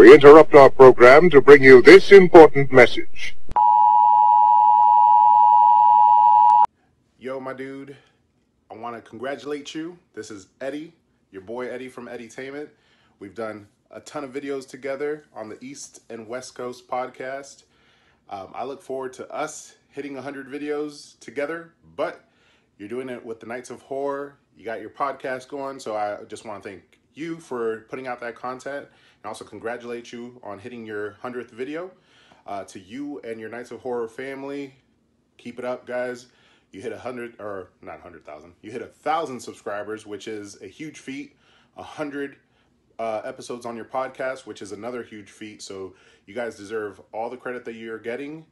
We interrupt our program to bring you this important message. Yo, my dude, I want to congratulate you. This is Eddie, your boy Eddie from Eddytainment. We've done a ton of videos together on the East and West Coast podcast. Um, I look forward to us hitting 100 videos together, but you're doing it with the Nights of Horror. You got your podcast going, so I just want to thank you for putting out that content and also congratulate you on hitting your 100th video. Uh, to you and your Nights of Horror family, keep it up, guys. You hit a hundred or not hundred thousand. You hit a thousand subscribers, which is a huge feat. A hundred uh, episodes on your podcast, which is another huge feat. So you guys deserve all the credit that you're getting.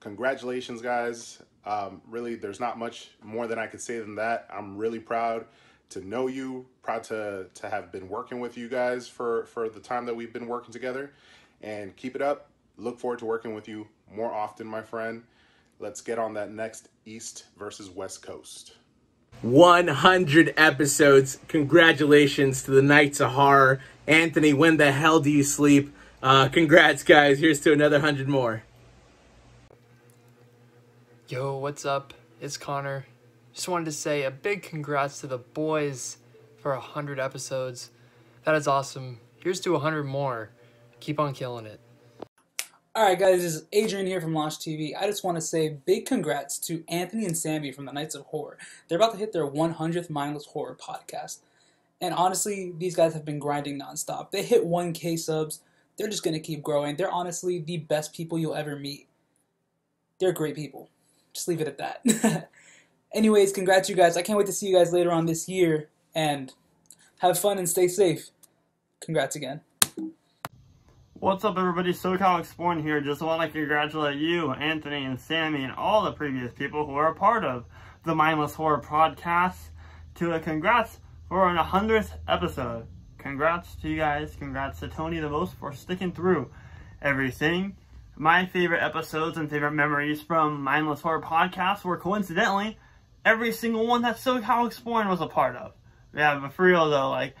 Congratulations, guys. Um, really, there's not much more than I could say than that. I'm really proud to know you, proud to to have been working with you guys for for the time that we've been working together, and keep it up. Look forward to working with you more often, my friend. Let's get on that next East versus West Coast. 100 episodes. Congratulations to the Nights of Horror. Anthony, when the hell do you sleep? Uh, congrats, guys. Here's to another 100 more. Yo, what's up? It's Connor. Just wanted to say a big congrats to the boys for 100 episodes. That is awesome. Here's to 100 more. Keep on killing it. Alright guys, this is Adrian here from Launch TV. I just want to say big congrats to Anthony and Sammy from the Nights of Horror. They're about to hit their 100th Mindless Horror podcast. And honestly, these guys have been grinding nonstop. They hit 1k subs. They're just going to keep growing. They're honestly the best people you'll ever meet. They're great people. Just leave it at that. Anyways, congrats you guys. I can't wait to see you guys later on this year. And have fun and stay safe. Congrats again. What's up everybody, SoCal Exploring here. Just want to congratulate you, Anthony and Sammy, and all the previous people who are a part of the Mindless Horror Podcast to a congrats for an 100th episode. Congrats to you guys, congrats to Tony the most for sticking through everything. My favorite episodes and favorite memories from Mindless Horror Podcast were coincidentally every single one that SoCal Exploring was a part of. Yeah, but for real though, like,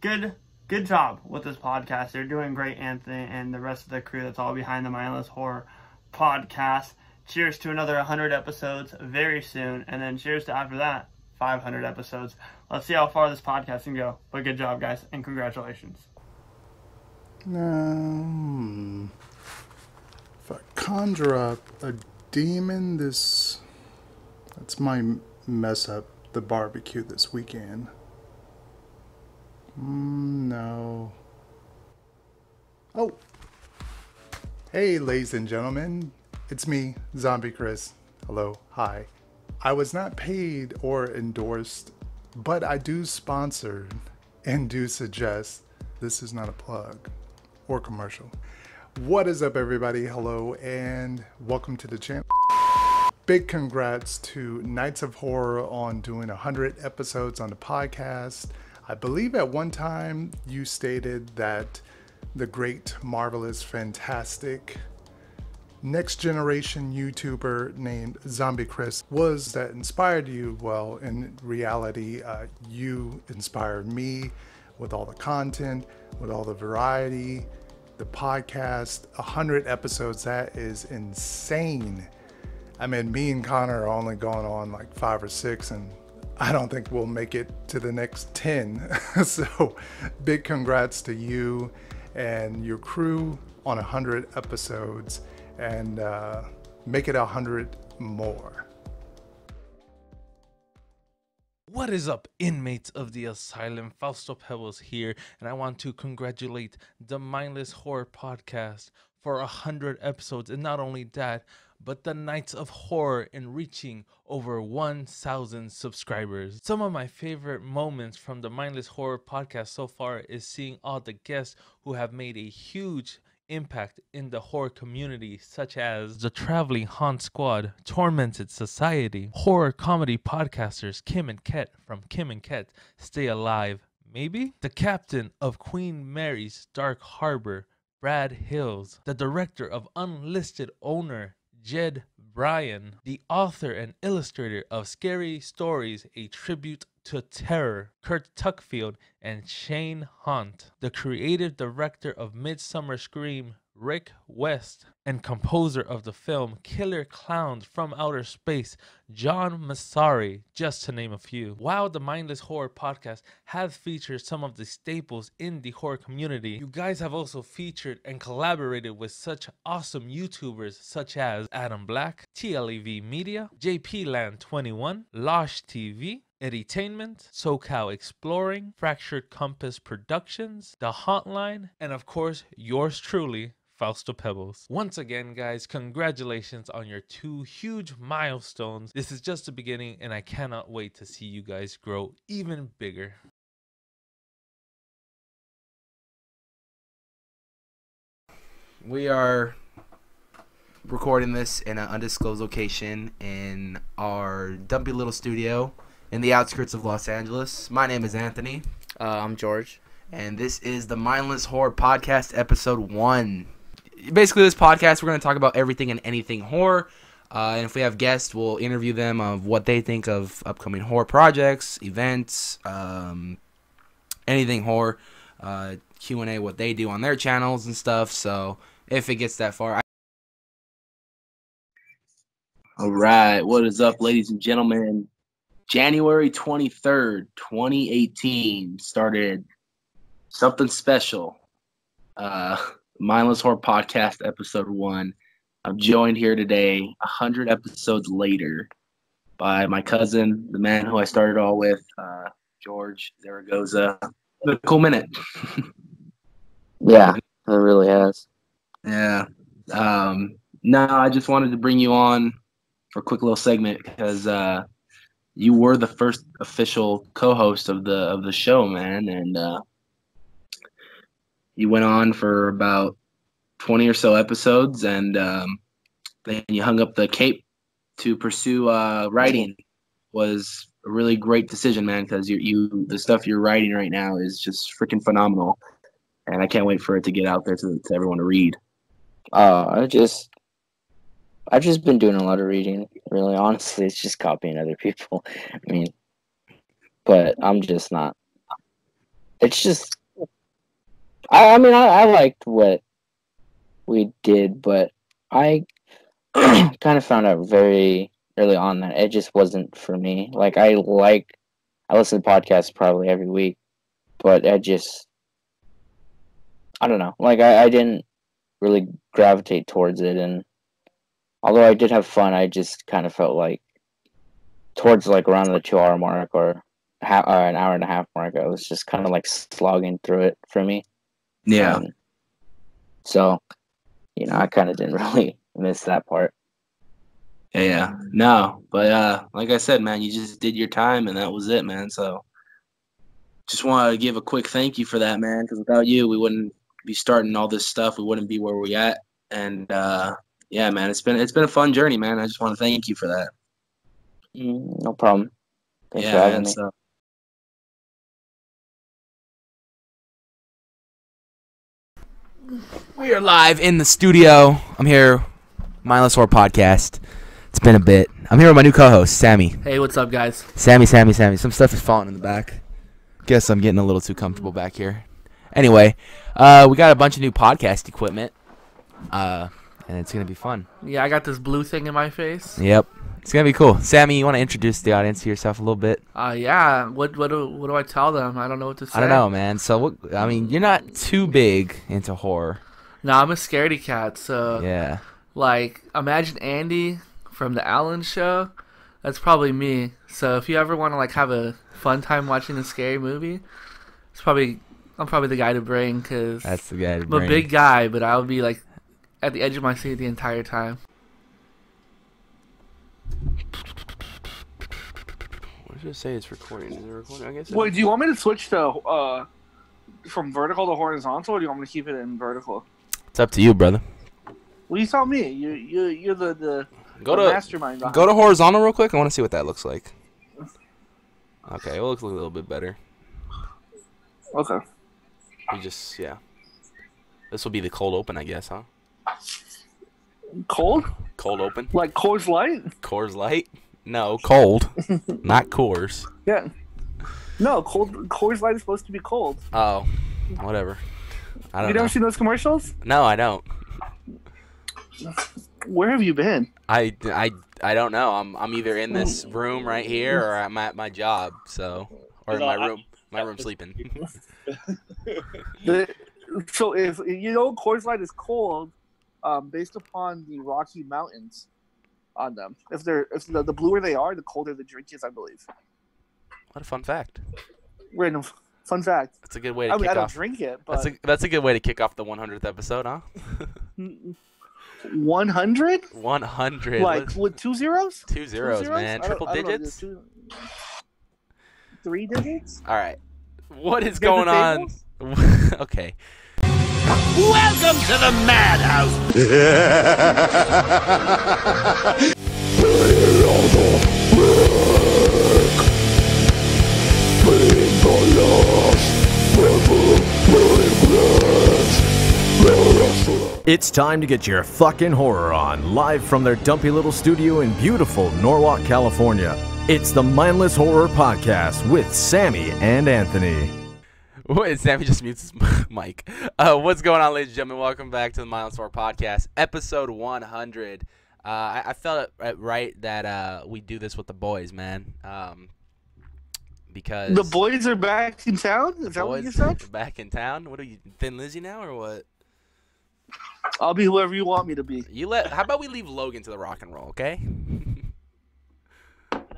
good good job with this podcast. You're doing great, Anthony, and the rest of the crew that's all behind the Mindless Horror podcast. Cheers to another 100 episodes very soon, and then cheers to after that, 500 episodes. Let's see how far this podcast can go. But good job, guys, and congratulations. Um, if I conjure up a demon, this that's my mess up the barbecue this weekend. Mm, no. Oh. Hey, ladies and gentlemen. It's me, Zombie Chris. Hello. Hi. I was not paid or endorsed, but I do sponsor and do suggest this is not a plug or commercial. What is up, everybody? Hello, and welcome to the channel. Big congrats to Nights of Horror on doing 100 episodes on the podcast. I believe at one time you stated that the great, marvelous, fantastic next generation YouTuber named Zombie Chris was that inspired you. Well, in reality, uh, you inspired me with all the content, with all the variety, the podcast, 100 episodes. That is insane. I mean, me and Connor are only going on like five or six, and I don't think we'll make it to the next 10. so, big congrats to you and your crew on 100 episodes and uh, make it 100 more. What is up, inmates of the asylum? Fausto Peebles here, and I want to congratulate the Mindless Horror Podcast for 100 episodes. And not only that, but the Nights of Horror in reaching over 1,000 subscribers. Some of my favorite moments from the Mindless Horror podcast so far is seeing all the guests who have made a huge impact in the horror community, such as the Traveling Haunt Squad, Tormented Society, horror comedy podcasters Kim and Ket from Kim and Ket Stay Alive, maybe? The captain of Queen Mary's Dark Harbor, Brad Hills, the director of Unlisted Owner, Jed Bryan, the author and illustrator of Scary Stories, a tribute to terror, Kurt Tuckfield, and Shane Hunt, the creative director of Midsummer Scream, Rick West, and composer of the film Killer Klowns from Outer Space, John Massari, just to name a few. While the Mindless Horror podcast has featured some of the staples in the horror community, you guys have also featured and collaborated with such awesome YouTubers such as Adam Black, TLEV Media, JP Land 21, Losh TV, Eddytainment, SoCal Exploring, Fractured Compass Productions, The Hauntline, and of course, yours truly, Fausto Peebles. Once again, guys, congratulations on your two huge milestones. This is just the beginning, and I cannot wait to see you guys grow even bigger. We are recording this in an undisclosed location in our dumpy little studio in the outskirts of Los Angeles. My name is Anthony. Uh, I'm George. And this is the Mindless Horror Podcast, episode one. Basically, this podcast, we're going to talk about everything and anything horror. Uh, and if we have guests, we'll interview them of what they think of upcoming horror projects, events, um, anything horror. Uh, Q&A, what they do on their channels and stuff. So if it gets that far, I- All right. What is up, ladies and gentlemen? January 23rd, 2018 started something special. Uh, Mindless Horror Podcast, episode one. I'm joined here today, a 100 episodes later, by my cousin, the man who I started all with, uh, George Zaragoza. A cool minute. Yeah, it really has. Yeah. Um, no, I just wanted to bring you on for a quick little segment because uh, you were the first official co-host of the of the show, man, and uh, you went on for about twenty or so episodes, and um, then you hung up the cape to pursue uh, writing. Was a really great decision, man, because you you the stuff you're writing right now is just freaking phenomenal, and I can't wait for it to get out there to, to everyone to read. Uh, I just, I've just been doing a lot of reading. Really, honestly, it's just copying other people. I mean, but I'm just not. It's just, I, I mean, I, I liked what we did, but I kind of found out very early on that it just wasn't for me. Like, I like, I listen to podcasts probably every week, but I just, I don't know. Like, I, I didn't really gravitate towards it and although I did have fun I just kind of felt like towards like around the two hour mark or ha- uh, an hour and a half mark I was just kind of like slogging through it for me Yeah. Um, so you know I kind of didn't really miss that part Yeah, yeah. No, but uh, like I said, man, you just did your time, and that was it, man. So, just wanted to give a quick thank you for that, man. Because without you, we wouldn't be starting all this stuff. We wouldn't be where we are at. And uh, yeah, man, it's been it's been a fun journey, man. I just want to thank you for that. Mm, no problem thanks for yeah, having man. me So, We are live in the studio. I'm here, Mindless Horror Podcast. It's been a bit. I'm here with my new co-host, Sammy. Hey, what's up, guys? Sammy, Sammy, Sammy. Some stuff is falling in the back. Guess I'm getting a little too comfortable back here. Anyway, uh, we got a bunch of new podcast equipment, uh, and it's gonna be fun. Yeah, I got this blue thing in my face. Yep, it's gonna be cool. Sammy, you want to introduce the audience to yourself a little bit? Uh, yeah. What what do what do I tell them? I don't know what to say. I don't know, man. So, what, I mean, you're not too big into horror. No, I'm a scaredy cat. So Yeah. like, imagine Andy from the Ellen Show. That's probably me. So if you ever want to like have a fun time watching a scary movie, it's probably I'm probably the guy to bring because That's the guy to I'm a big guy, but I'll be like at the edge of my seat the entire time. What did it say? It's recording. Is it recording? I guess. Wait, do you want me to switch to uh from vertical to horizontal, or do you want me to keep it in vertical? It's up to you, brother. Well, you tell me. You you you're the the, Go the to mastermind. behind go to horizontal real quick. I want to see what that looks like. Okay, it looks a little bit better. Okay. You just yeah. This will be the cold open, I guess, huh? Cold? Cold open. Like Coors Light? Coors Light? No, cold. Not Coors. Yeah. No, cold Coors Light is supposed to be cold. Oh, whatever. I don't You know. never seen those commercials? No, I don't. Where have you been? I, I, I don't know. I'm I'm either in this hmm. room right here or I'm at my job. So, or in No, my I- room, my room sleeping. The, so if you know Coors Light is cold, um, based upon the Rocky Mountains on them. If they're if the, the bluer they are, the colder the drink is, I believe. What a fun fact. Random fun fact. That's a good way to I mean, kick I don't off. drink it, That's but a that's a good way to kick off the 100th episode, huh? one hundred. 100. Like with two zeros? Two zeros, man. I don't- Triple don't know, digits. two- three digits? All right. What is going on? okay. Welcome to the It's time to get your fucking horror on, live from their dumpy little studio in beautiful Norwalk, California. It's the Mindless Horror Podcast with Sammy and Anthony. Wait, Sammy just mutes his mic. Uh, what's going on, ladies and gentlemen? Welcome back to the Mindless Horror Podcast, episode 100. Uh, I, I felt it right that uh, we do this with the boys, man. Um, because The boys are back in town. Is that what you said? back in town. What are you, Thin Lizzy now, or what? I'll be whoever you want me to be. You let. How about we leave Logan to the rock and roll, okay?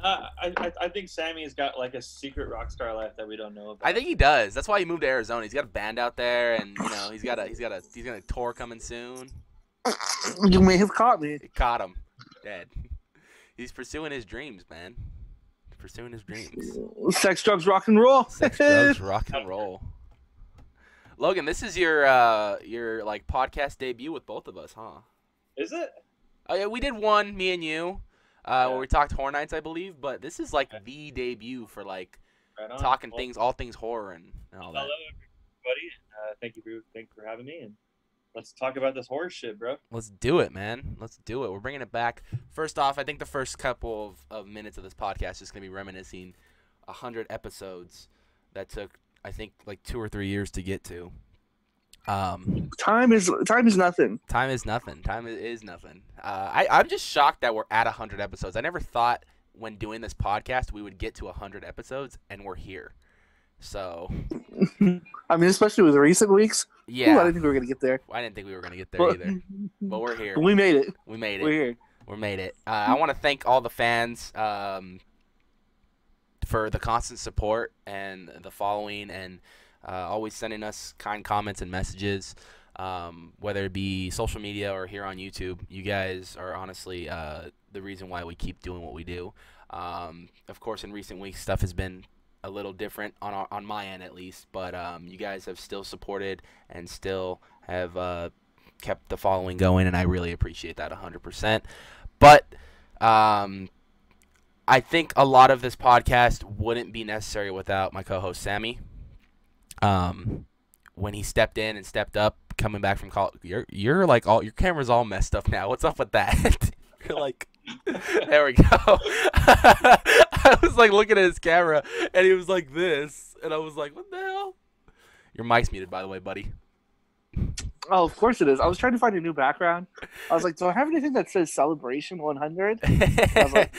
Uh, I, I I think Sammy's got like a secret rock star life that we don't know about. I think he does. That's why he moved to Arizona. He's got a band out there, and you know he's got a he's got a he's got a tour coming soon. You may have caught me. He caught him, dead. He's pursuing his dreams, man. Pursuing his dreams. Sex, drugs, rock and roll. Sex, drugs, rock and roll. Logan, this is your uh your like podcast debut with both of us, huh? Is it? Oh yeah, we did one, me and you, uh, where we talked horror nights, I believe. But this is like the debut for like Right talking Well, things, all things horror and, and all that. Hello, everybody. Uh, thank you for thank you for having me, and let's talk about this horror shit, bro. Let's do it, man. Let's do it. We're bringing it back. First off, I think the first couple of, of minutes of this podcast is going to be reminiscing a 100 episodes that took, I think, like two or three years to get to. Um, Time is time is nothing. time is nothing. Time is, is nothing. Uh, I, I'm just shocked that we're at 100 episodes. I never thought when doing this podcast we would get to 100 episodes, and we're here. So, I mean, especially with recent weeks. Yeah. Ooh, I didn't think we were gonna get there. I didn't think we were going to get there But- either. But we're here. We made it. We made it. We're here. We made it. Uh, I want to thank all the fans um, for the constant support and the following, and uh, always sending us kind comments and messages, um, whether it be social media or here on YouTube. You guys are honestly uh, the reason why we keep doing what we do. Um, of course, in recent weeks, stuff has been a little different on our, on my end at least, but um, you guys have still supported and still have uh, kept the following going, and I really appreciate that 100%. But um, I think a lot of this podcast wouldn't be necessary without my co-host Sammy. Um, when he stepped in and stepped up, coming back from college, you're you're like all your camera's all messed up now. What's up with that? you're like, there we go. I was like looking at his camera, and he was like this, and I was like, what the hell? Your mic's muted, by the way, buddy. Oh, of course it is. I was trying to find a new background. I was like, do I have anything that says Celebration 100? I was like,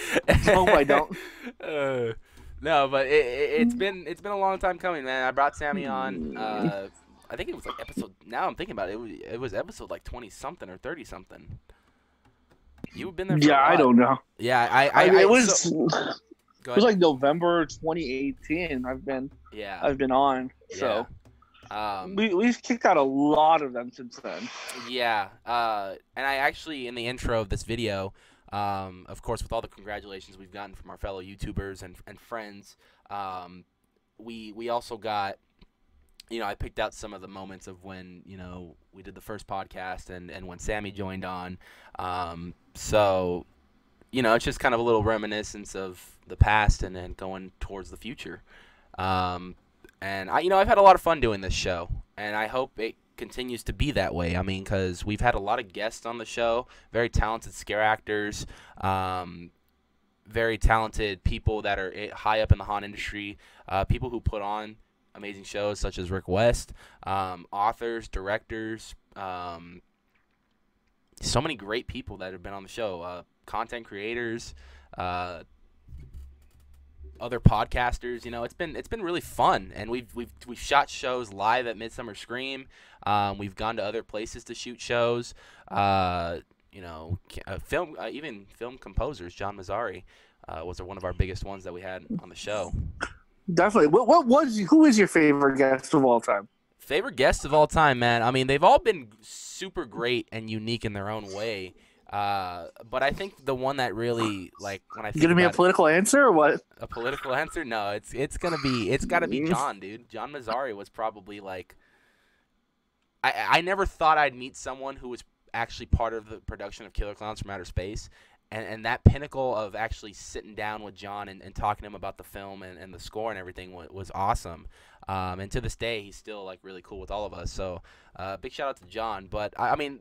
no, I don't. Uh, no, but it, it, it's been it's been a long time coming, man. I brought Sammy on. Uh, I think it was like episode. Now I'm thinking about it. It was, it was episode like twenty something or thirty something. You've been there. For Yeah, I don't know. Yeah, I. I, I mean, I- it was so- it was like November 2018. I've been Yeah. I've been on. So Um, we we've kicked out a lot of them since then. Yeah, uh, and I actually in the intro of this video, um, of course, with all the congratulations we've gotten from our fellow YouTubers and and friends, um, we we also got, you know, I picked out some of the moments of when you know we did the first podcast and and when Sammy joined on, um, so, you know, it's just kind of a little reminiscence of the past and then going towards the future. Um, and I, you know, I've had a lot of fun doing this show, and I hope it continues to be that way. I mean, because we've had a lot of guests on the show, very talented scare actors, um, very talented people that are high up in the haunt industry, uh, people who put on amazing shows such as Rick West, um, authors, directors, um, so many great people that have been on the show, uh, content creators, uh, other podcasters. You know, it's been it's been really fun, and we've we've we've shot shows live at Midsummer Scream. Um, we've gone to other places to shoot shows. Uh, you know, uh, film uh, even film composers. John Massari uh, was one of our biggest ones that we had on the show. Definitely. What what was who is your favorite guest of all time? Favorite guests of all time, man. I mean, they've all been super great and unique in their own way. Uh, but I think the one that really like when I think gonna be a about it- political answer or what? a political answer? No, it's it's gonna be it's gotta be John, dude. John Massari was probably like I I never thought I'd meet someone who was actually part of the production of Killer Klowns from Outer Space. And, and that pinnacle of actually sitting down with John and, and talking to him about the film and, and the score and everything was, was awesome. Um, and to this day, he's still like really cool with all of us. So uh, big shout out to John. But I, I mean,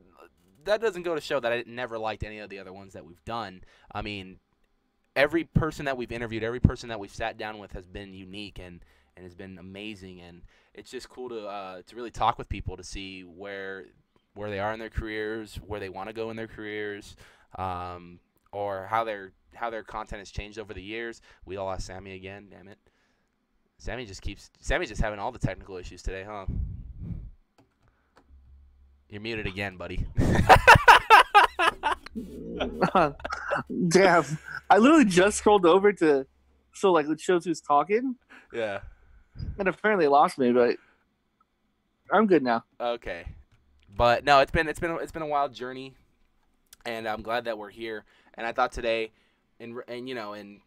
that doesn't go to show that I never liked any of the other ones that we've done. I mean, every person that we've interviewed, every person that we've sat down with has been unique and, and has been amazing. And it's just cool to uh, to really talk with people to see where where they are in their careers, where they want to go in their careers, um, or how their how their content has changed over the years. We all lost Sammy again. Damn it. Sammy just keeps Sammy's just having all the technical issues today, huh? You're muted again, buddy. Damn. I literally just scrolled over to so like it shows who's talking, yeah. and apparently lost me, but I'm good now. Okay, but no, it's been it's been it's been a wild journey, and I'm glad that we're here. And I thought today, and and you know, and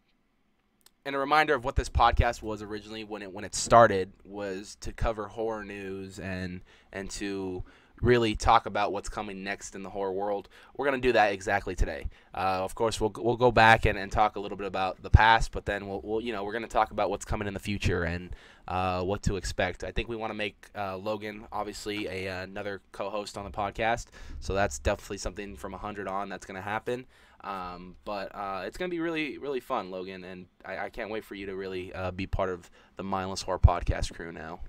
and a reminder of what this podcast was originally when it when it started was to cover horror news and and to really talk about what's coming next in the horror world. We're gonna do that exactly today. Uh, of course, we'll we'll go back and, and talk a little bit about the past, but then we'll, we'll you know we're gonna talk about what's coming in the future and uh, what to expect. I think we want to make uh, Logan obviously a uh, another co-host on the podcast, so that's definitely something from hundred on that's gonna happen. Um, but uh, it's gonna be really really fun, Logan, and I, I can't wait for you to really uh, be part of the Mindless Horror podcast crew now.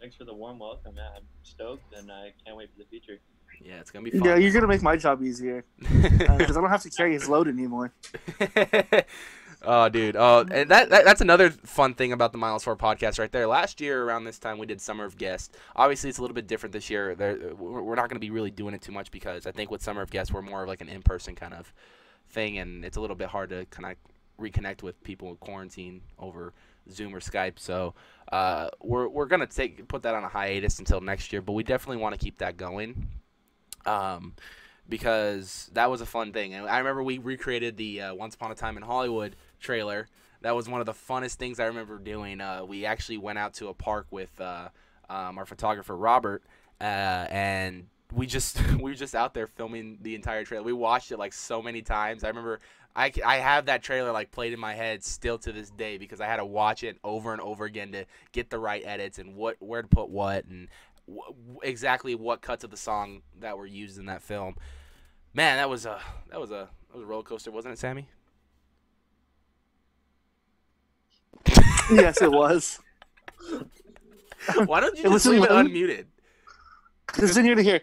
Thanks for the warm welcome. Yeah, I'm stoked and I can't wait for the future. Yeah, it's gonna be fun. Yeah, you're gonna make my job easier uh, because I don't have to carry his load anymore. Oh, dude. Oh, and that, that that's another fun thing about the Mindless Horror podcast right there. Last year around this time we did Summer of Guests. Obviously, it's a little bit different this year. There, we're we're not going to be really doing it too much because I think with Summer of Guests we're more of like an in-person kind of thing, and it's a little bit hard to kind of reconnect with people in quarantine over Zoom or Skype. So uh, we're we're gonna take put that on a hiatus until next year, but we definitely want to keep that going. Um, because that was a fun thing. And I remember we recreated the uh, Once Upon a Time in Hollywood trailer. That was one of the funnest things I remember doing. Uh, we actually went out to a park with uh, um, our photographer Robert, uh, and we just we were just out there filming the entire trailer. We watched it like so many times. I remember I, I have that trailer like played in my head still to this day because I had to watch it over and over again to get the right edits and what where to put what and wh- exactly what cuts of the song that were used in that film. Man, that was a that was a that was a roller coaster, wasn't it, Sammy? yes, it was. Why don't you It just leave it unmuted? Because then you're gonna hear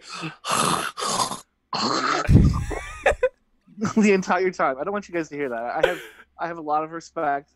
the entire time. I don't want you guys to hear that. I have I have a lot of respect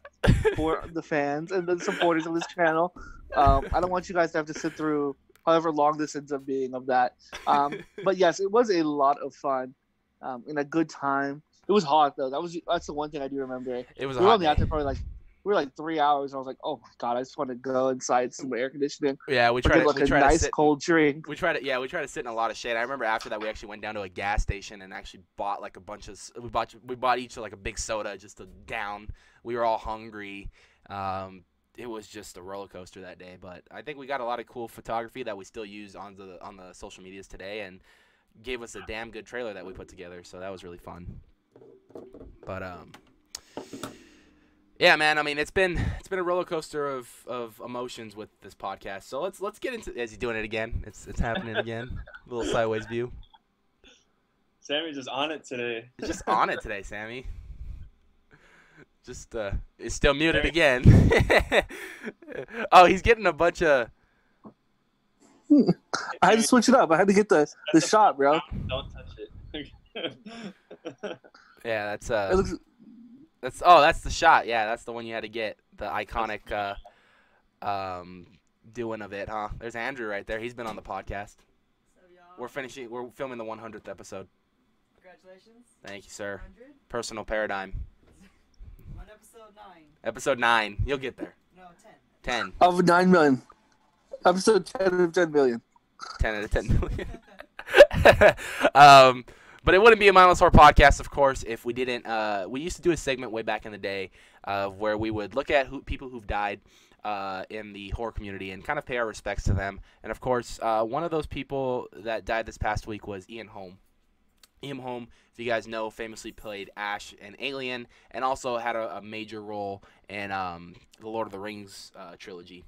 for the fans and the supporters of this channel. Um, I don't want you guys to have to sit through however long this ends up being of that. Um, but yes, it was a lot of fun um, and a good time. It was hot though. That was that's the one thing I do remember. It was we were hot only out day. there probably like we were like three hours. And I was like, oh my god, I just want to go inside some air conditioning. Yeah, we tried to, like we a tried to nice sit, cold drink. We tried to yeah, we tried to sit in a lot of shade. I remember after that we actually went down to a gas station and actually bought like a bunch of we bought we bought each like a big soda just to down. We were all hungry. Um, it was just a roller coaster that day, but I think we got a lot of cool photography that we still use on the on the social medias today and gave us a damn good trailer that we put together. So that was really fun. But um Yeah, man. I mean, it's been it's been a roller coaster of, of emotions with this podcast. So let's let's get into. Is he doing it again? It's it's happening again. A little sideways view. Sammy's just on it today. He's just on it today, Sammy. Just uh, it's still muted again. oh, he's getting a bunch of. I had to switch it up. I had to get the the shot, bro. Don't touch it. Yeah, that's uh. It looks- That's oh, that's the shot. Yeah, that's the one you had to get. The iconic uh, um, doing of it, huh? There's Andrew right there. He's been on the podcast. We're finishing. We're filming the 100th episode. Congratulations. Thank you, sir. 100? Personal paradigm. On episode 9. Episode nine. You'll get there. No, 10. Ten. Of nine million. Episode ten of ten million. 10 out of 10 million. um, but it wouldn't be a mindless horror podcast, of course, if we didn't. Uh, we used to do a segment way back in the day uh, where we would look at who, people who've died uh, in the horror community and kind of pay our respects to them. And of course, uh, one of those people that died this past week was Ian Holm. Ian Holm, if you guys know, famously played Ash in Alien and also had a, a major role in um, the Lord of the Rings uh, trilogy.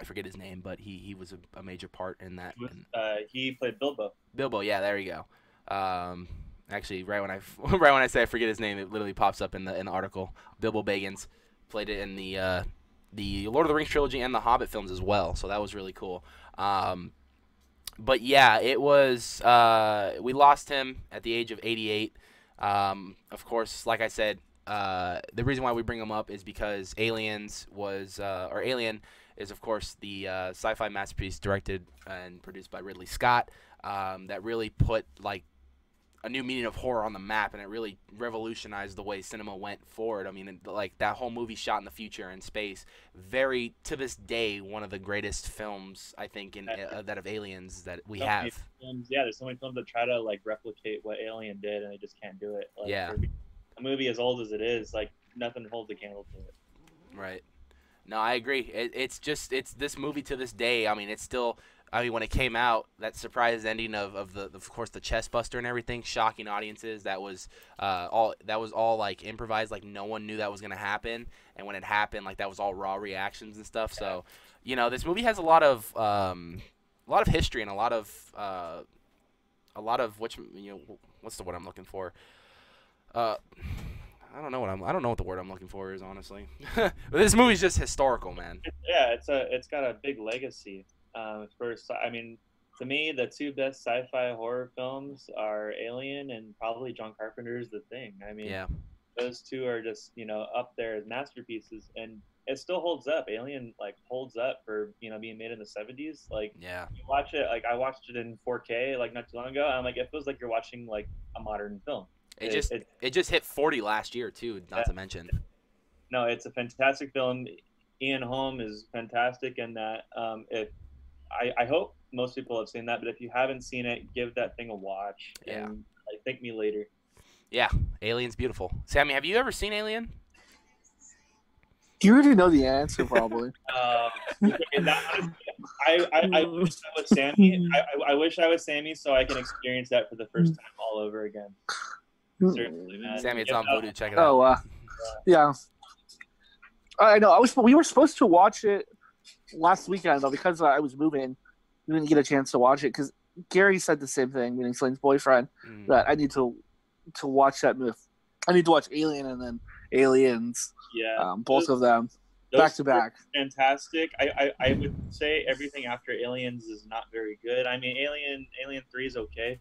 I forget his name, but he, he was a, a major part in that. Uh, he played Bilbo. Bilbo, yeah, there you go. Um, actually, right when I right when I say I forget his name, it literally pops up in the in the article. Bilbo Baggins played it in the uh, the Lord of the Rings trilogy and the Hobbit films as well, so that was really cool. Um, but yeah, it was. Uh, we lost him at the age of 88. Um, of course, like I said, uh, the reason why we bring him up is because Aliens was, uh, or Alien is, of course, the uh, sci-fi masterpiece directed and produced by Ridley Scott. Um, that really put like a new meaning of horror on the map, and it really revolutionized the way cinema went forward. I mean, like that whole movie shot in the future in space, very to this day one of the greatest films I think in uh, that of aliens that we So have. films, yeah, there's so many films that try to like replicate what Alien did, and they just can't do it. Like, Yeah. A movie as old as it is, like nothing holds a candle to it. Right. No, I agree. It, it's just it's this movie to this day. I mean, it's still. I mean, when it came out, that surprise ending of, of the of course the chest buster and everything, shocking audiences. That was uh, all that was all like improvised. Like no one knew that was gonna happen, and when it happened, like that was all raw reactions and stuff. So, you know, this movie has a lot of um, a lot of history and a lot of uh, a lot of which you know what's the word I'm looking for. Uh, I don't know what I'm. I don't know what the word I'm looking for is honestly. this movie's just historical, man. Yeah, it's a it's got a big legacy. Um, first, I mean, to me, the two best sci-fi horror films are Alien and probably John Carpenter's The Thing. I mean, Yeah. those two are just you know up there as masterpieces, and it still holds up. Alien like holds up for you know being made in the '70s. Like, Yeah. you watch it. Like I watched it in 4K like not too long ago. I'm like, it feels like you're watching like a modern film. It just it, just hit 40 last year too. Not to mention. no, it's a fantastic film. Ian Holm is fantastic in that. Um, if I, I hope most people have seen that, but if you haven't seen it, give that thing a watch. Yeah. And like, thank me later. Yeah, Alien's beautiful. Sammy, have you ever seen Alien? Do you already know the answer, probably. Uh, that- I, I, I wish I was Sammy. I, I, I wish I was Sammy so I can experience that for the first time all over again. Certainly, man. Sammy, it's Get on out- Voodoo. Check it out. Oh, uh, yeah. I know. I was. We were supposed to watch it last weekend though because I was moving. We didn't get a chance to watch it because Gary said the same thing, meaning Slane's boyfriend, Mm. that I need to to watch that movie. I need to watch Alien and then Aliens. Yeah, um, both those- of them back to back. Fantastic. I, I, I would say everything after Aliens is not very good. I mean, Alien Alien Three is okay,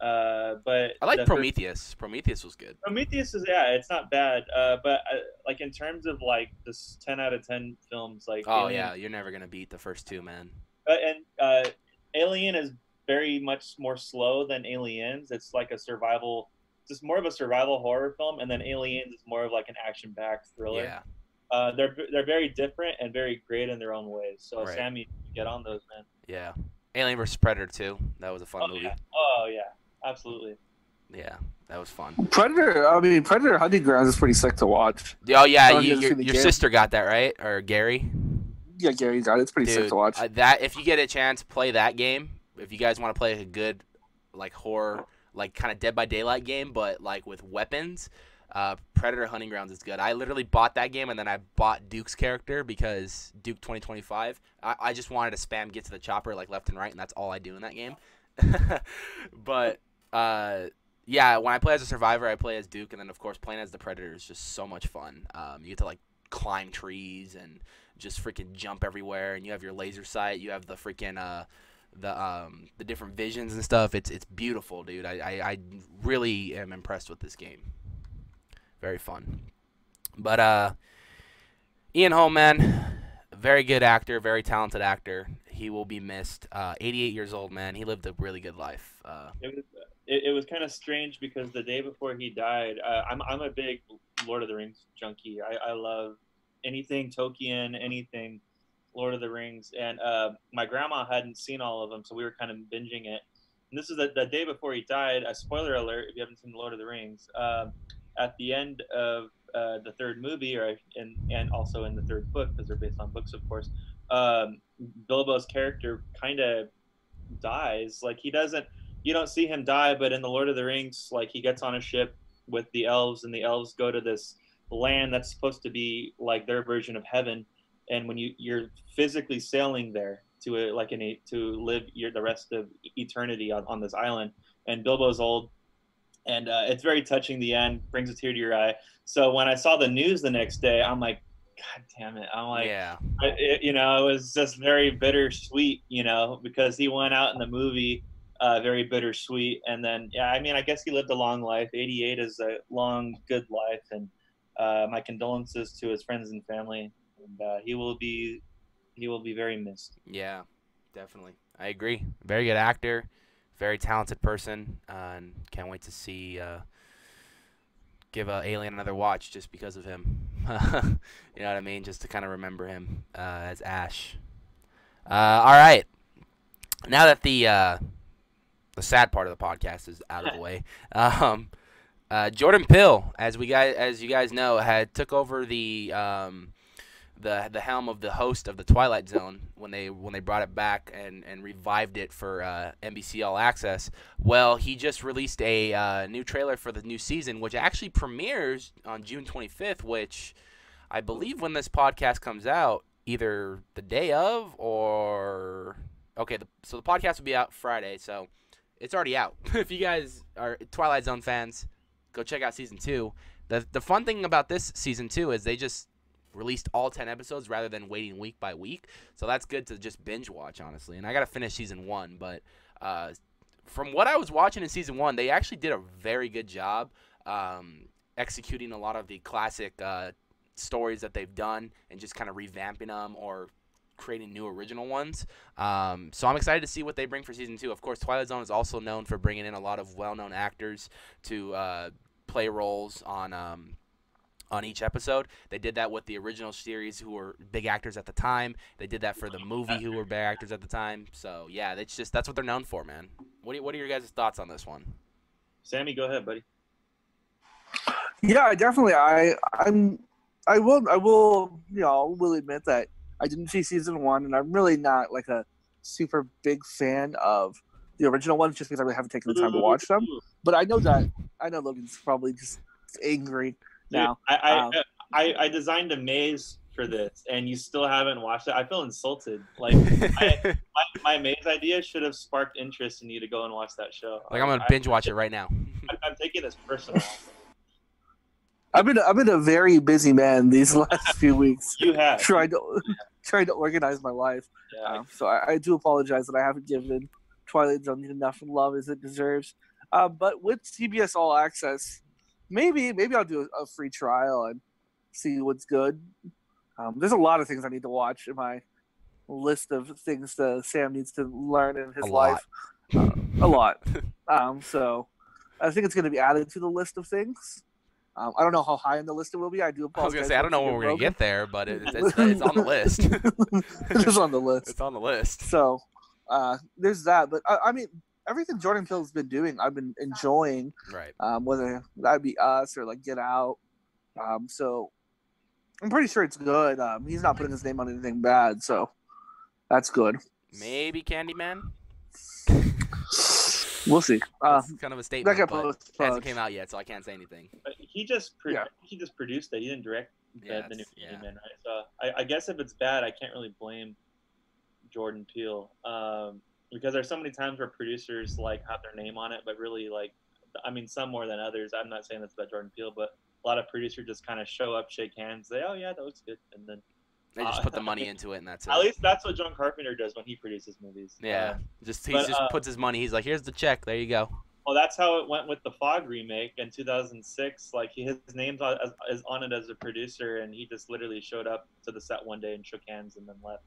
uh, but I like the first- Prometheus. Prometheus was good. Prometheus is yeah, it's not bad. Uh, but uh, like in terms of like this ten out of ten films, like Oh Alien, yeah, you're never gonna beat the first two, man. uh, and uh, Alien is very much more slow than Aliens. It's like a survival, just more of a survival horror film, and then Aliens is more of like an action-packed thriller. Yeah. Uh, they're they're very different and very great in their own ways. So Right. Sammy, get on those, man. Yeah. Alien vs Predator too. That was a fun Oh movie. yeah, oh yeah, absolutely. Yeah, that was fun. Predator. I mean, Predator Hunting Grounds is pretty sick to watch. Oh yeah, you, know if you've your, your sister got that right, or Gary? Yeah, Gary got it. It's pretty sick to watch. uh, that if you get a chance, play that game. If you guys want to play a good, like horror, like kind of Dead by Daylight game, but like with weapons, Uh, Predator Hunting Grounds is good. I literally bought that game and then I bought Dutch's character because Dutch 2025. I, I just wanted to spam get to the chopper like left and right, and that's all I do in that game. but uh, yeah, when I play as a survivor, I play as Dutch, and then of course playing as the Predator is just so much fun. Um, you get to like climb trees and just freaking jump everywhere, and you have your laser sight. You have the freaking uh, the um, the different visions and stuff. It's it's beautiful, dude. I, I, I really am impressed with this game. Very fun. But uh, Ian Holm, man, very good actor, very talented actor. He will be missed. Uh, 88 years old, man. He lived a really good life. Uh, It was it, was kind of strange because the day before he died, uh, I'm I'm a big Lord of the Rings junkie. I, I love anything Tolkien, anything Lord of the Rings, and uh, my grandma hadn't seen all of them, so we were kind of binging it. And this is the, the day before he died. A spoiler alert: if you haven't seen Lord of the Rings, um, at the end of uh, the third movie, or and and also in the third book, because they're based on books, of course. Um, Bilbo's character kind of dies. Like he doesn't, you don't see him die, but in the Lord of the Rings, like he gets on a ship with the elves, and the elves go to this land that's supposed to be like their version of heaven. And when you you're physically sailing there to a, like in a, to live your, the rest of eternity on, on this island, and Bilbo's old, and uh, it's very touching. The end brings a tear to your eye. So when I saw the news the next day, I'm like, God damn it! I'm like, yeah. I, it, you know, it was just very bittersweet, you know, because he went out in the movie uh, very bittersweet. And then, yeah, I mean, I guess he lived a long life. 88 is a long, good life. And uh, my condolences to his friends and family. And uh, he will be, he will be very missed. Yeah, definitely. I agree. Very good actor, very talented person, uh, and can't wait to see uh, give uh, Alien another watch just because of him. you know what I mean? Just to kind of remember him as Ash. All right. Now that the the sad part of the podcast is out of the way, um, uh, Jordan Peele, as we guys as you guys know, had took over the um, the the helm of the host of the Twilight Zone when they when they brought it back and, and revived it for uh, NBC All Access. Well, he just released a uh, new trailer for the new season, which actually premieres on June 25th. Which I believe when this podcast comes out, either the day of or okay, the, so the podcast will be out Friday, so it's already out. if you guys are Twilight Zone fans, go check out season two. The the fun thing about this season two is they just released all 10 episodes rather than waiting week by week. So that's good to just binge watch, honestly. And I got to finish season one. But uh, from what I was watching in season one, they actually did a very good job um, executing a lot of the classic uh, stories that they've done and just kind of revamping them or creating new original ones. Um, so I'm excited to see what they bring for season two. Of course, Twilight Zone is also known for bringing in a lot of well-known actors to uh, play roles on um, on each episode. They did that with the original series, who were big actors at the time. They did that for the movie, who were big actors at the time. So yeah, it's just that's what they're known for, man. What are, what are your guys' thoughts on this one? Sammy, go ahead, buddy. Yeah, definitely. I I'm I will I will you know will admit that I didn't see season one, and I'm really not like a super big fan of the original ones just because I really haven't taken the time to watch them. But I know that I know Logan's probably just angry now. I I, Um, I I designed a maze for this, and you still haven't watched it. I feel insulted. Like I, my, my maze idea should have sparked interest in you to go and watch that show. Like I'm gonna binge watch it right now. I, I'm taking this personal. I've been I've been a very busy man these last few weeks. You have. trying to trying to organize my life. Yeah. Um, so I, I do apologize that I haven't given Twilight Zone enough love as it deserves. Uh, but with CBS All Access, maybe maybe I'll do a, a free trial and see what's good. Um, there's a lot of things I need to watch in my list of things that Sam needs to learn in his A lot. life. Uh, a lot. um, so I think it's going to be added to the list of things. Um, I don't know how high on the list it will be. I do apologize. I was apologize. gonna say I don't know once when we're gonna get there, but it, it's, it's on the list. it's on the list. It's on the list. So uh, there's that. But I, I mean, everything Jordan Peele's been doing, I've been enjoying. Right. Um, whether that be Us or like Get Out. Um, so I'm pretty sure it's good. Um, he's not putting his name on anything bad, so that's good. Maybe Candyman. We'll see. Uh, It's kind of a statement, got but it hasn't came out yet, so I can't say anything. But he just pro- Yeah. he just produced it. He didn't direct the, Yeah, the new it's- yeah. Candyman, right? So I, I guess if it's bad, I can't really blame Jordan Peele um, because there's so many times where producers like have their name on it, but really like, I mean, some more than others. I'm not saying that's about Jordan Peele, but a lot of producers just kind of show up, shake hands, say, "Oh yeah, that looks good," and then They just uh, put the money into it, and that's it. At least that's what John Carpenter does when he produces movies. yeah, Um, just he but, just uh, puts his money. He's like, "Here's the check. There you go." Well, that's how it went with the Fog remake in 2006. Like he, his name's on, is on it as a producer, and he just literally showed up to the set one day and shook hands and then left.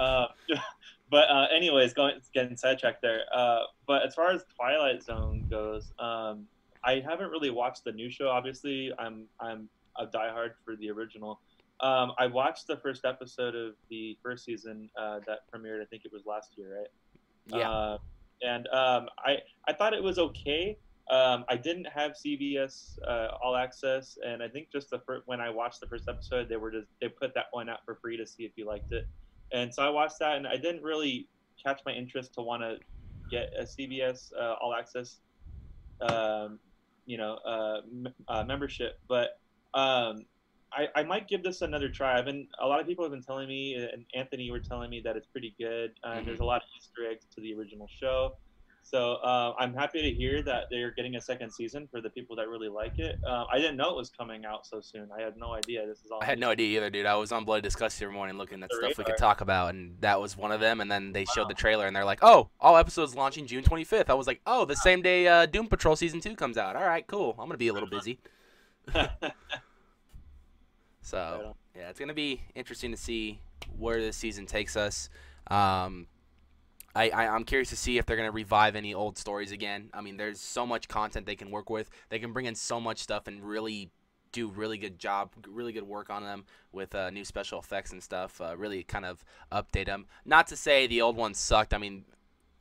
Uh, but uh, anyways, going getting sidetracked there. Uh, but as far as Twilight Zone goes, um, I haven't really watched the new show. Obviously, I'm I'm a diehard for the original. Um, I watched the first episode of the first season uh, that premiered. I think it was last year, right? Yeah. And um, I I thought it was okay. Um, I didn't have CBS uh, All Access, and I think just the first, when I watched the first episode, they were just they put that one out for free to see if you liked it, and so I watched that, and I didn't really catch my interest to want to get a CBS uh, All Access, um, you know, uh, m- uh, membership, but um, I, I might give this another try. I've been a lot of people have been telling me, and Anthony, you were telling me that it's pretty good. Uh, Mhm. There's a lot of Easter eggs to the original show, so uh, I'm happy to hear that they're getting a second season for the people that really like it. Uh, I didn't know it was coming out so soon. I had no idea. This is all. I had no idea either, dude. I was on Bloody Disgusting every morning looking at The stuff we could talk about, and that was one of them. And then they showed the trailer, and they're like, "Oh, all episodes launching June 25th." I was like, "Oh, the same day uh, Doom Patrol season two comes out." All right, cool. I'm gonna be a little busy. So yeah, it's gonna be interesting to see where this season takes us. Um, I, I I'm curious to see if they're gonna revive any old stories again. I mean, there's so much content they can work with. They can bring in so much stuff and really do really good job, really good work on them with uh, new special effects and stuff. Uh, really kind of update them. Not to say the old ones sucked. I mean,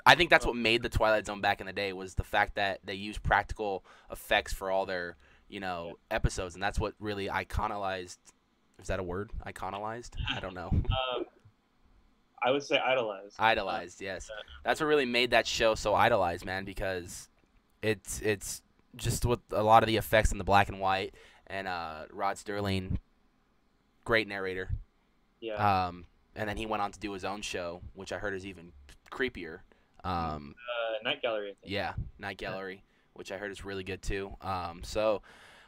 I think that's what made the Twilight Zone back in the day was the fact that they used practical effects for all their you know episodes, and that's what really iconized. Is that a word? Iconized? I don't know. Um, I would say idolized. idolized yes that's what really made that show so idolized man because it's it's just with a lot of the effects in the black and white and uh rod serling great narrator Yeah. um and then he went on to do his own show which i heard is even creepier um uh, Night Gallery. I think. yeah night gallery which i heard is really good too um so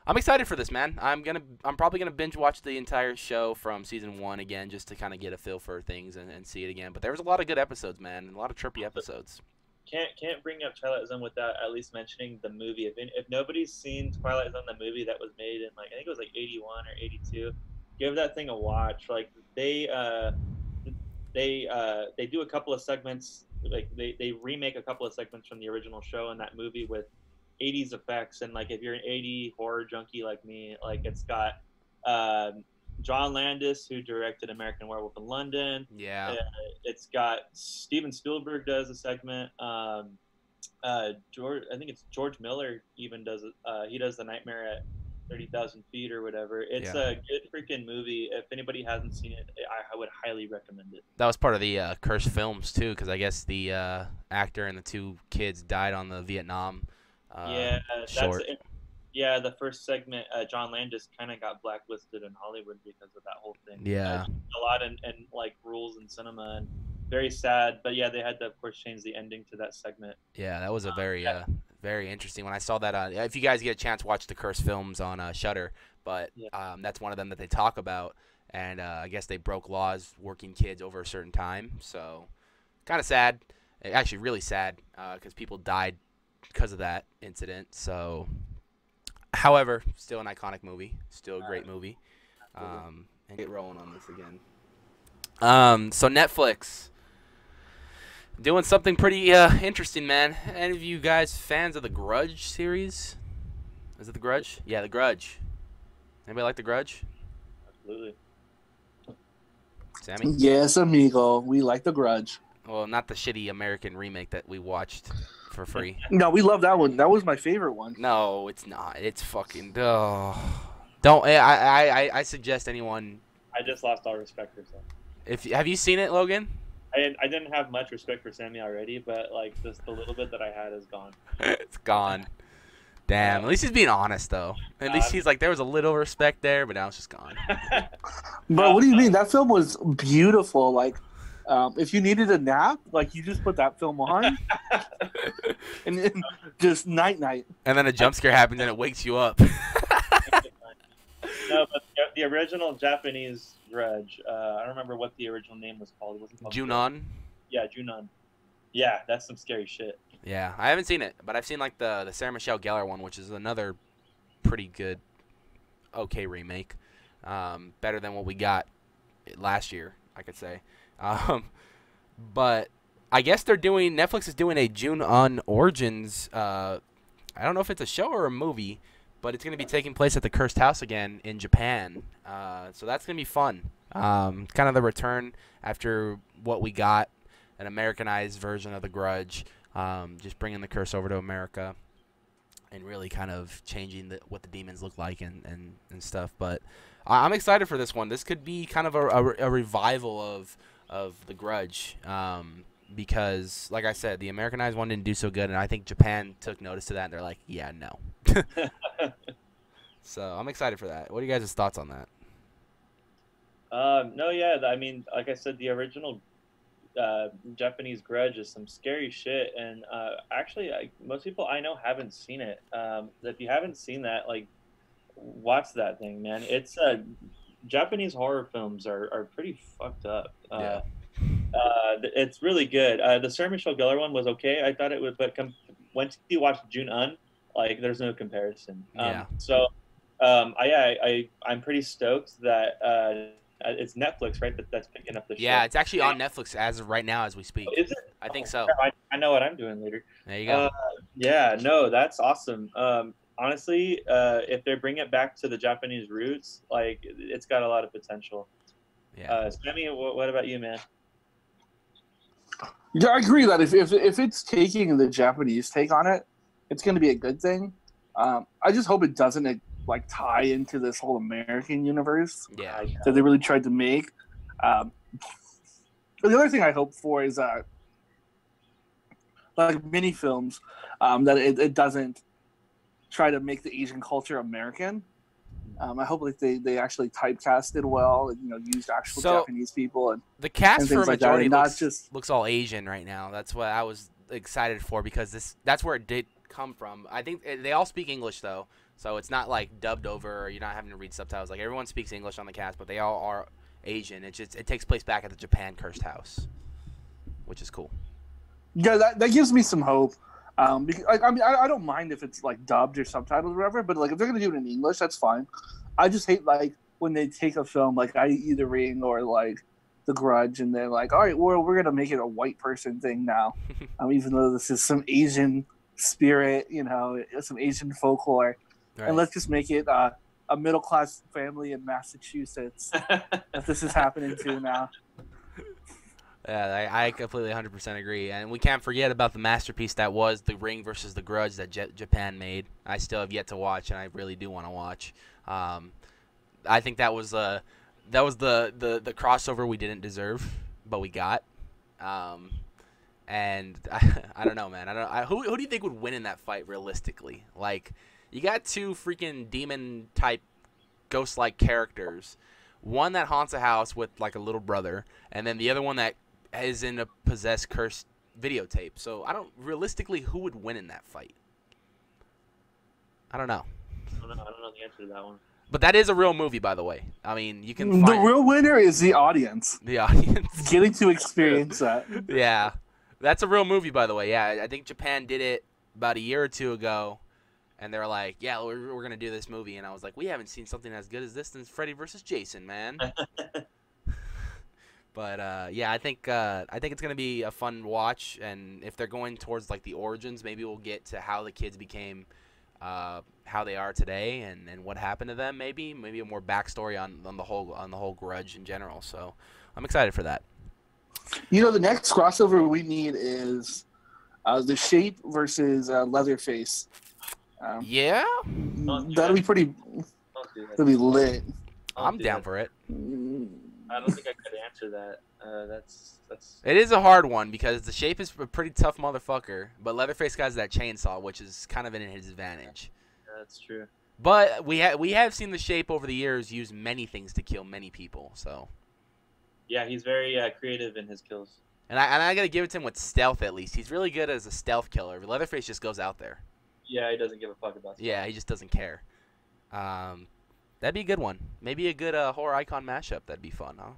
i'm excited for this man i'm gonna i'm probably gonna binge watch the entire show from season one again just to kind of get a feel for things and, and see it again but there was a lot of good episodes man and a lot of trippy episodes Can't can't bring up Twilight Zone without at least mentioning the movie. If if nobody's seen Twilight Zone, the movie that was made in like I think it was like '81 or '82, give that thing a watch. Like they uh they uh they do a couple of segments like they they remake a couple of segments from the original show in that movie with 80s effects and like if you're an 80 horror junkie like me, like it's got um, John Landis who directed American Werewolf in London. Yeah. Uh, it's got Steven Spielberg does a segment. Um, uh, George, I think it's George Miller even does it. Uh, he does the Nightmare at thirty thousand feet or whatever. It's Yeah. a good freaking movie. If anybody hasn't seen it, I, I would highly recommend it. that was part of the uh, cursed films too because i guess the uh, actor and the two kids died on the vietnam uh, yeah, that's short it. Yeah, the first segment, uh, John Landis kind of got blacklisted in Hollywood because of that whole thing. Yeah. Uh, a lot and like rules in cinema and very sad. But yeah, they had to of course change the ending to that segment. Yeah, that was a very uh, very interesting. When I saw that, uh, if you guys get a chance, watch the Curse films on uh, Shudder. But um, that's one of them that they talk about, and uh, I guess they broke laws working kids over a certain time. So kind of sad, actually really sad, because people died because of that incident. So, however, still an iconic movie, still a great movie. Um, and get rolling on this again. Um, so Netflix doing something pretty uh, interesting, man. Any of you guys fans of the Grudge series? Is it the Grudge? Yeah, the Grudge. Anybody like the Grudge? Absolutely. Sammy? Yes, amigo. We like the Grudge. Well, not the shitty American remake that we watched for free. No, we love that one. That was my favorite one. No, it's not. It's fucking. Oh. Don't. Eh, I, I, I, I suggest anyone. I just lost all respect for Sam. If have you seen it, Logan? I, I didn't have much respect for Sammy already, but like just the little bit that I had is gone. it's gone. Damn. Uh, At least he's being honest though. At least uh, he's like there was a little respect there, but now it's just gone. But what do you uh, mean? That film was beautiful. Like, um, if you needed a nap, like you just put that film on, and then just night night. And then a jump scare happens and it wakes you up. No, but the, the original Japanese Grudge. Uh, I don't remember what the original name was called. It wasn't called Ju-On. Yeah, Ju-On. Yeah, that's some scary shit. Yeah, I haven't seen it, but I've seen like the the Sarah Michelle Gellar one, which is another pretty good, okay remake. Um, better than what we got last year, I could say. Um, but I guess they're doing Netflix is doing a Ju-On Origins. Uh, I don't know if it's a show or a movie, but it's going to be taking place at the Cursed House again in Japan. Uh, so that's going to be fun. Um, kind of the return after what we got, an Americanized version of The Grudge. Um, just bringing the curse over to America and really kind of changing the, what the demons look like and, and, and stuff. But I- I'm excited for this one. This could be kind of a, a, a revival of of the Grudge. Um, because, like I said, the Americanized one didn't do so good, and I think Japan took notice to that, and they're like, "Yeah, no." so I'm excited for that. What are you guys' thoughts on that? Um, no, yeah, I mean, like I said, the original uh, Japanese Grudge is some scary shit, and uh, actually, I, most people I know haven't seen it. Um, if you haven't seen that, like, watch that thing, man. It's uh, Japanese horror films are, are pretty fucked up. Uh, uh, it's really good. Uh, the Sarah Michelle Gellar one was okay. I thought it was, but com- once you watch Ju-On, like, there's no comparison. Um, Yeah. So, um, I, I, I, I'm pretty stoked that uh, it's Netflix, right? That, that's picking up the show. Yeah, it's actually on Netflix as of right now as we speak. Is it? I think Oh, so. I, I know what I'm doing later. There you go. Uh, yeah, no, that's awesome. Um, honestly, uh, if they bring it back to the Japanese roots, like it's got a lot of potential. Yeah. Uh, Sammy, what, what about you, man? Yeah, I agree that if, if if it's taking the Japanese take on it, it's going to be a good thing. Um, I just hope it doesn't like tie into this whole American universe Yeah. that they really tried to make. Um, the other thing I hope for is uh, like mini films um, that it, it doesn't try to make the Asian culture American. Um, I hope like they, they actually typecasted well and you know used actual So, Japanese people and The cast and for a like majority not looks, just looks all Asian right now. That's what I was excited for because this that's where it did come from. I think eh, they all speak English though, so it's not like dubbed over or you're not having to read subtitles. Like everyone speaks English on the cast, but they all are Asian. It just it takes place back at the Japan Cursed House, which is cool. Yeah, that, that gives me some hope. Um, because like, I mean, I, I don't mind if it's like dubbed or subtitled or whatever, but like if they're gonna do it in English, that's fine. I just hate like when they take a film like I Eat the Ring or like The Grudge, and they're like, all right, well, we're gonna make it a white person thing now, um, even though this is some Asian spirit, you know, some Asian folklore, Right. and let's just make it uh, a middle class family in Massachusetts that this is happening to now. Yeah, I, I completely 100% agree. And we can't forget about the masterpiece that was The Ring versus The Grudge that J- Japan made. I still have yet to watch, and I really do want to watch. Um, I think that was uh, that was the, the, the crossover we didn't deserve, but we got. Um, and I, I don't know, man. I don't. I, who who do you think would win in that fight realistically? Like, you got two freaking demon type ghost like characters. One that haunts a house with like a little brother, and then the other one that is in a possessed cursed videotape. So I don't realistically who would win in that fight. I don't know. I don't know. I don't know the answer to that one. But that is a real movie, by the way. I mean, you can The find real winner is the audience. the audience. Getting to experience that. yeah, that's a real movie, by the way. Yeah, I think Japan did it about a year or two ago, and they're like, "Yeah, we're, we're gonna do this movie," and I was like, "We haven't seen something as good as this since Freddy versus Jason, man." but uh, yeah, I think uh, I think it's gonna be a fun watch, and if they're going towards like the origins, maybe we'll get to how the kids became. Uh, how they are today and, and what happened to them maybe maybe a more backstory on, on the whole on the whole grudge in general so I'm excited for that You know, the next crossover we need is uh, the Shape versus uh, Leatherface. Um, yeah, that'll be pretty. That'll be lit. I'm down for it. I don't think I could answer that. Uh, that's that's. It is a hard one because the shape is a pretty tough motherfucker, but Leatherface has that chainsaw, which is kind of in his advantage. Yeah, that's true. But we ha- we have seen the shape over the years use many things to kill many people. So, Yeah, he's very uh, creative in his kills. and I and I gotta give it to him with stealth at least. He's really good as a stealth killer. Leatherface just goes out there. Yeah, he doesn't give a fuck about. Yeah, he just doesn't care. Um, that'd be a good one. Maybe a good uh, horror icon mashup. That'd be fun, huh?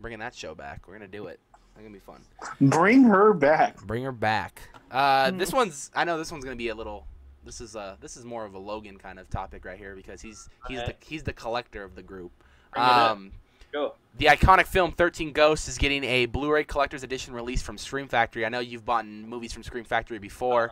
Bringing that show back. We're gonna do it. That's gonna be fun. Bring her back. Bring her back. Uh, this one's. I know this one's gonna be a little. This is uh this is more of a Logan kind of topic right here because he's he's Okay. the he's the collector of the group. Bring it up. Um, Go. the iconic film 13 Ghosts is getting a Blu-ray collector's edition release from Scream Factory. I know you've bought movies from Scream Factory before.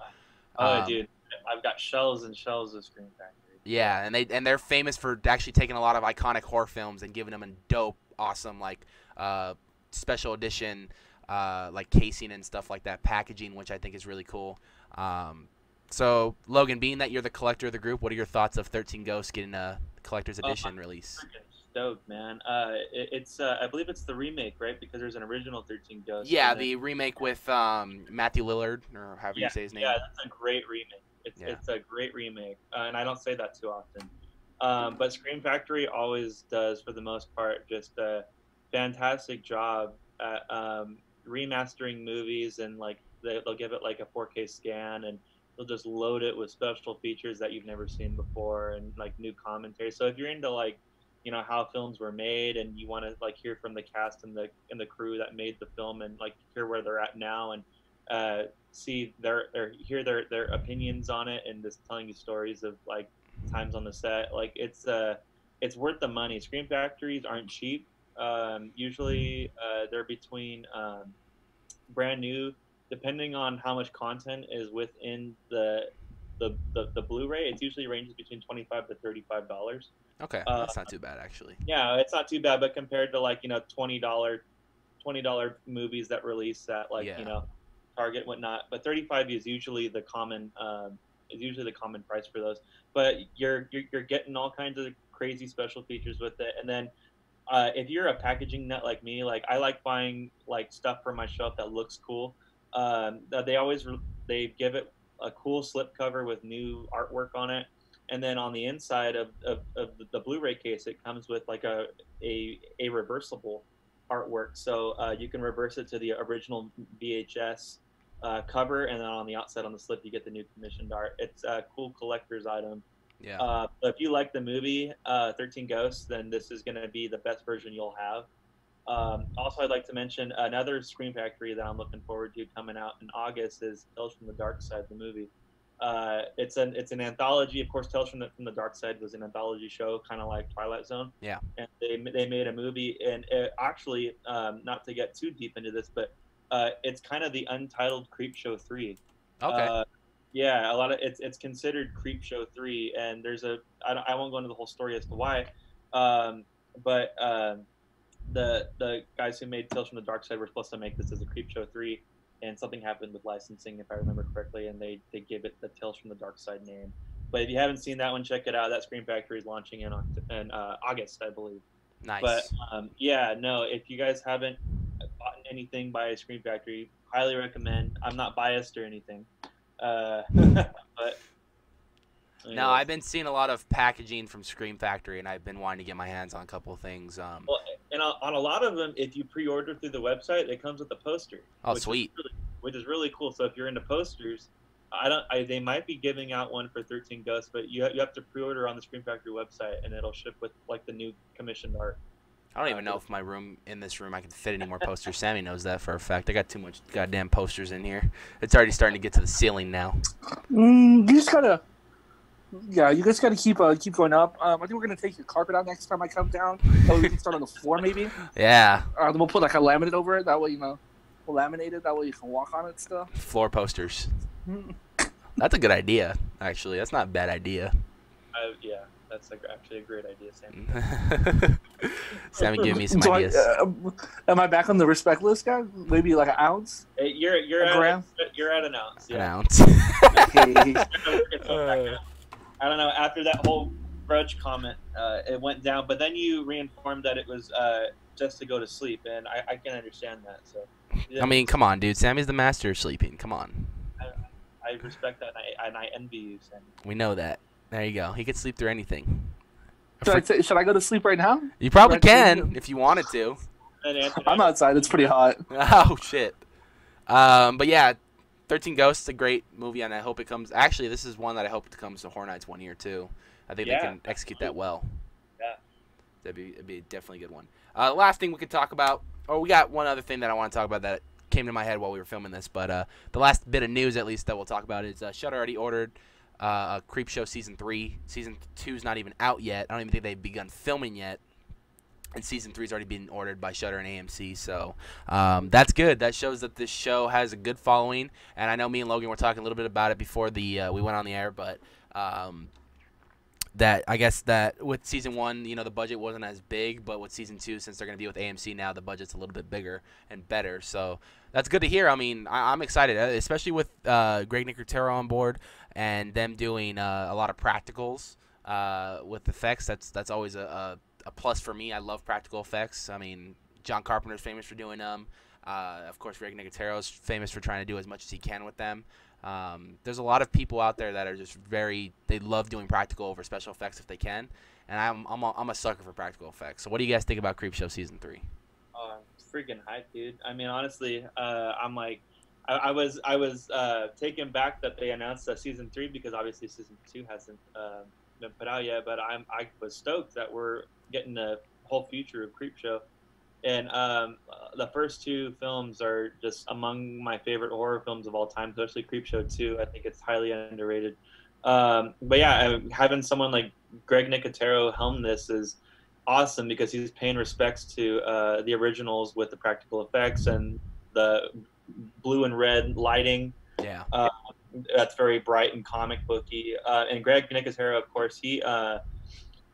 Oh, Um, dude, I've got shelves and shelves of Scream Factory. Yeah, and they and they're famous for actually taking a lot of iconic horror films and giving them a dope, awesome like uh, special edition uh, like casing and stuff like that, packaging, which I think is really cool. Um, so Logan, being that you're the collector of the group, what are your thoughts of 13 Ghosts getting a collector's Oh, edition release? Stoked, man. Uh, it, it's uh, I believe it's the remake, right? Because there's an original 13 Ghosts. Yeah, the remake with um, Matthew Lillard or however yeah, you say his name. Yeah, that's a great remake. It's Yeah. it's a great remake, uh, and I don't say that too often. Um, but Scream Factory always does, for the most part, just a fantastic job at um, remastering movies, and like they, they'll give it like a 4K scan, and they'll just load it with special features that you've never seen before, and like new commentary. So if you're into like you know how films were made and you want to like hear from the cast and the and the crew that made the film and like hear where they're at now and uh, see their or hear their their opinions on it and just telling you stories of like times on the set like it's uh it's worth the money Scream Factories aren't cheap um, usually uh, they're between um, brand new depending on how much content is within the the, the, the Blu-ray, it usually ranges between twenty-five to thirty-five dollars. Okay, Uh, that's not too bad actually. Yeah, it's not too bad, but compared to like you know twenty dollar, twenty dollar movies that release at like Yeah. you know Target whatnot, but thirty five is usually the common um, is usually the common price for those. But you're you're, you're getting all kinds of crazy special features with it, and then uh, if you're a packaging nut like me, like I like buying like stuff for my shelf that looks cool. Um, they always re- they give it a cool slip cover with new artwork on it, and then on the inside of, of, of the Blu-ray case, it comes with like a a, a reversible artwork, so uh, you can reverse it to the original VHS uh, cover, and then on the outside on the slip, you get the new commissioned art. It's a cool collector's item. Yeah. Uh, if you like the movie uh, 13 Ghosts, then this is going to be the best version you'll have. Um, also, I'd like to mention another Scream Factory that I'm looking forward to coming out in August is Tales from the Dark Side, the movie. Uh, it's an it's an anthology. Of course, Tales from the from the Dark Side was an anthology show, kind of like Twilight Zone. Yeah. And they they made a movie, and it actually, um, not to get too deep into this, but uh, it's kind of the untitled Creep Show three. Okay. Uh, yeah, a lot of it's it's considered Creep Show three, and there's a I, don't, I won't go into the whole story as to why, um, but um, the the guys who made Tales from the Dark Side were supposed to make this as a Creep Show three, and something happened with licensing, if I remember correctly, and they they gave it the Tales from the Dark Side name. But if you haven't seen that one, check it out. That Scream Factory is launching in Oct- in uh, August, I believe. Nice. But um, yeah, no, if you guys haven't bought anything by Scream Factory, highly recommend. I'm not biased or anything, uh, but No, I've been seeing a lot of packaging from Scream Factory, and I've been wanting to get my hands on a couple of things. Um, Well, and on on a lot of them, if you pre-order through the website, it comes with a poster. Oh, which is sweet. really- which is really cool. So if you're into posters, I don't. I, they might be giving out one for 13 Ghosts, but you ha- you have to pre-order on the Scream Factory website, and it'll ship with like the new commissioned art. I don't even know if my room in this room I can fit any more posters. Sammy knows that for a fact. I got too much goddamn posters in here. It's already starting to get to the ceiling now. Mm, you just gotta, yeah, you guys gotta keep uh, keep going up. Um, I think we're gonna take your carpet out next time I come down. That way we can start on the floor, maybe. Yeah, Uh, then we'll put like a laminate over it. That way, you know, we'll laminate it. That way you can walk on it still. floor posters. That's a good idea, actually. That's not a bad idea. Uh, yeah, that's like actually a great idea, Sam. Sammy giving me some So I- ideas. uh, am I back on the respect list, guy? Maybe like an ounce. Hey, you're you're A at gram? you're at an ounce. An ounce. It's so back now. I don't know. After that whole grudge comment, uh, it went down. But then you reinformed that it was uh, just to go to sleep, and I, I can understand that. So I mean, come on, dude. Sammy's the master of sleeping. Come on. I I respect that, and I, and I envy you, Sam. We know that. There you go. He could sleep through anything. Should I, t- should I go to sleep right now? You probably Should I can if you wanted to. I'm outside. It's pretty hot. Oh shit. Um, but yeah, Thirteen Ghosts a great movie, and I hope it comes. Actually, this is one that I hope it comes to Horror Nights one year too. I think Yeah, they can execute that well. Yeah. That'd be, it'd be definitely a good one. Uh, last thing we could talk about, or we got one other thing that I want to talk about that came to my head while we were filming this. But uh, the last bit of news, at least, that we'll talk about is uh, Shudder already ordered uh, a Creep Show season three. Season two's not even out yet. I don't even think they've begun filming yet. And season three's already been ordered by Shudder and AMC, so um, that's good. That shows that this show has a good following. And I know me and Logan were talking a little bit about it before the uh, we went on the air, but um, that I guess that with season one, you know, the budget wasn't as big, but with season two, since they're going to be with AMC now, the budget's a little bit bigger and better. So that's good to hear. I mean, I, I'm excited, uh, especially with uh, Greg Nicotero on board and them doing uh, a lot of practicals uh, with effects. That's that's always a, a, a plus for me. I love practical effects. I mean, John Carpenter's famous for doing them. Uh, of course, Greg Nicotero's famous for trying to do as much as he can with them. Um, there's a lot of people out there that are just very they love doing practical over special effects if they can, and I'm I'm a, I'm a sucker for practical effects. So what do you guys think about Creepshow season three? Oh, freaking hype, dude. I mean, honestly, uh, I'm like, I, I was I was uh, taken back that they announced uh, season three because obviously season two hasn't uh, been put out yet. But I'm I was stoked that we're getting the whole future of Creepshow. And um, the first two films are just among my favorite horror films of all time, especially Creepshow 2. I think it's highly underrated. Um, but yeah, having someone like Greg Nicotero helm this is awesome because he's paying respects to uh, the originals with the practical effects and the blue and red lighting. Yeah. Uh, that's very bright and comic booky. Uh, and Greg Nicotero, of course, he uh,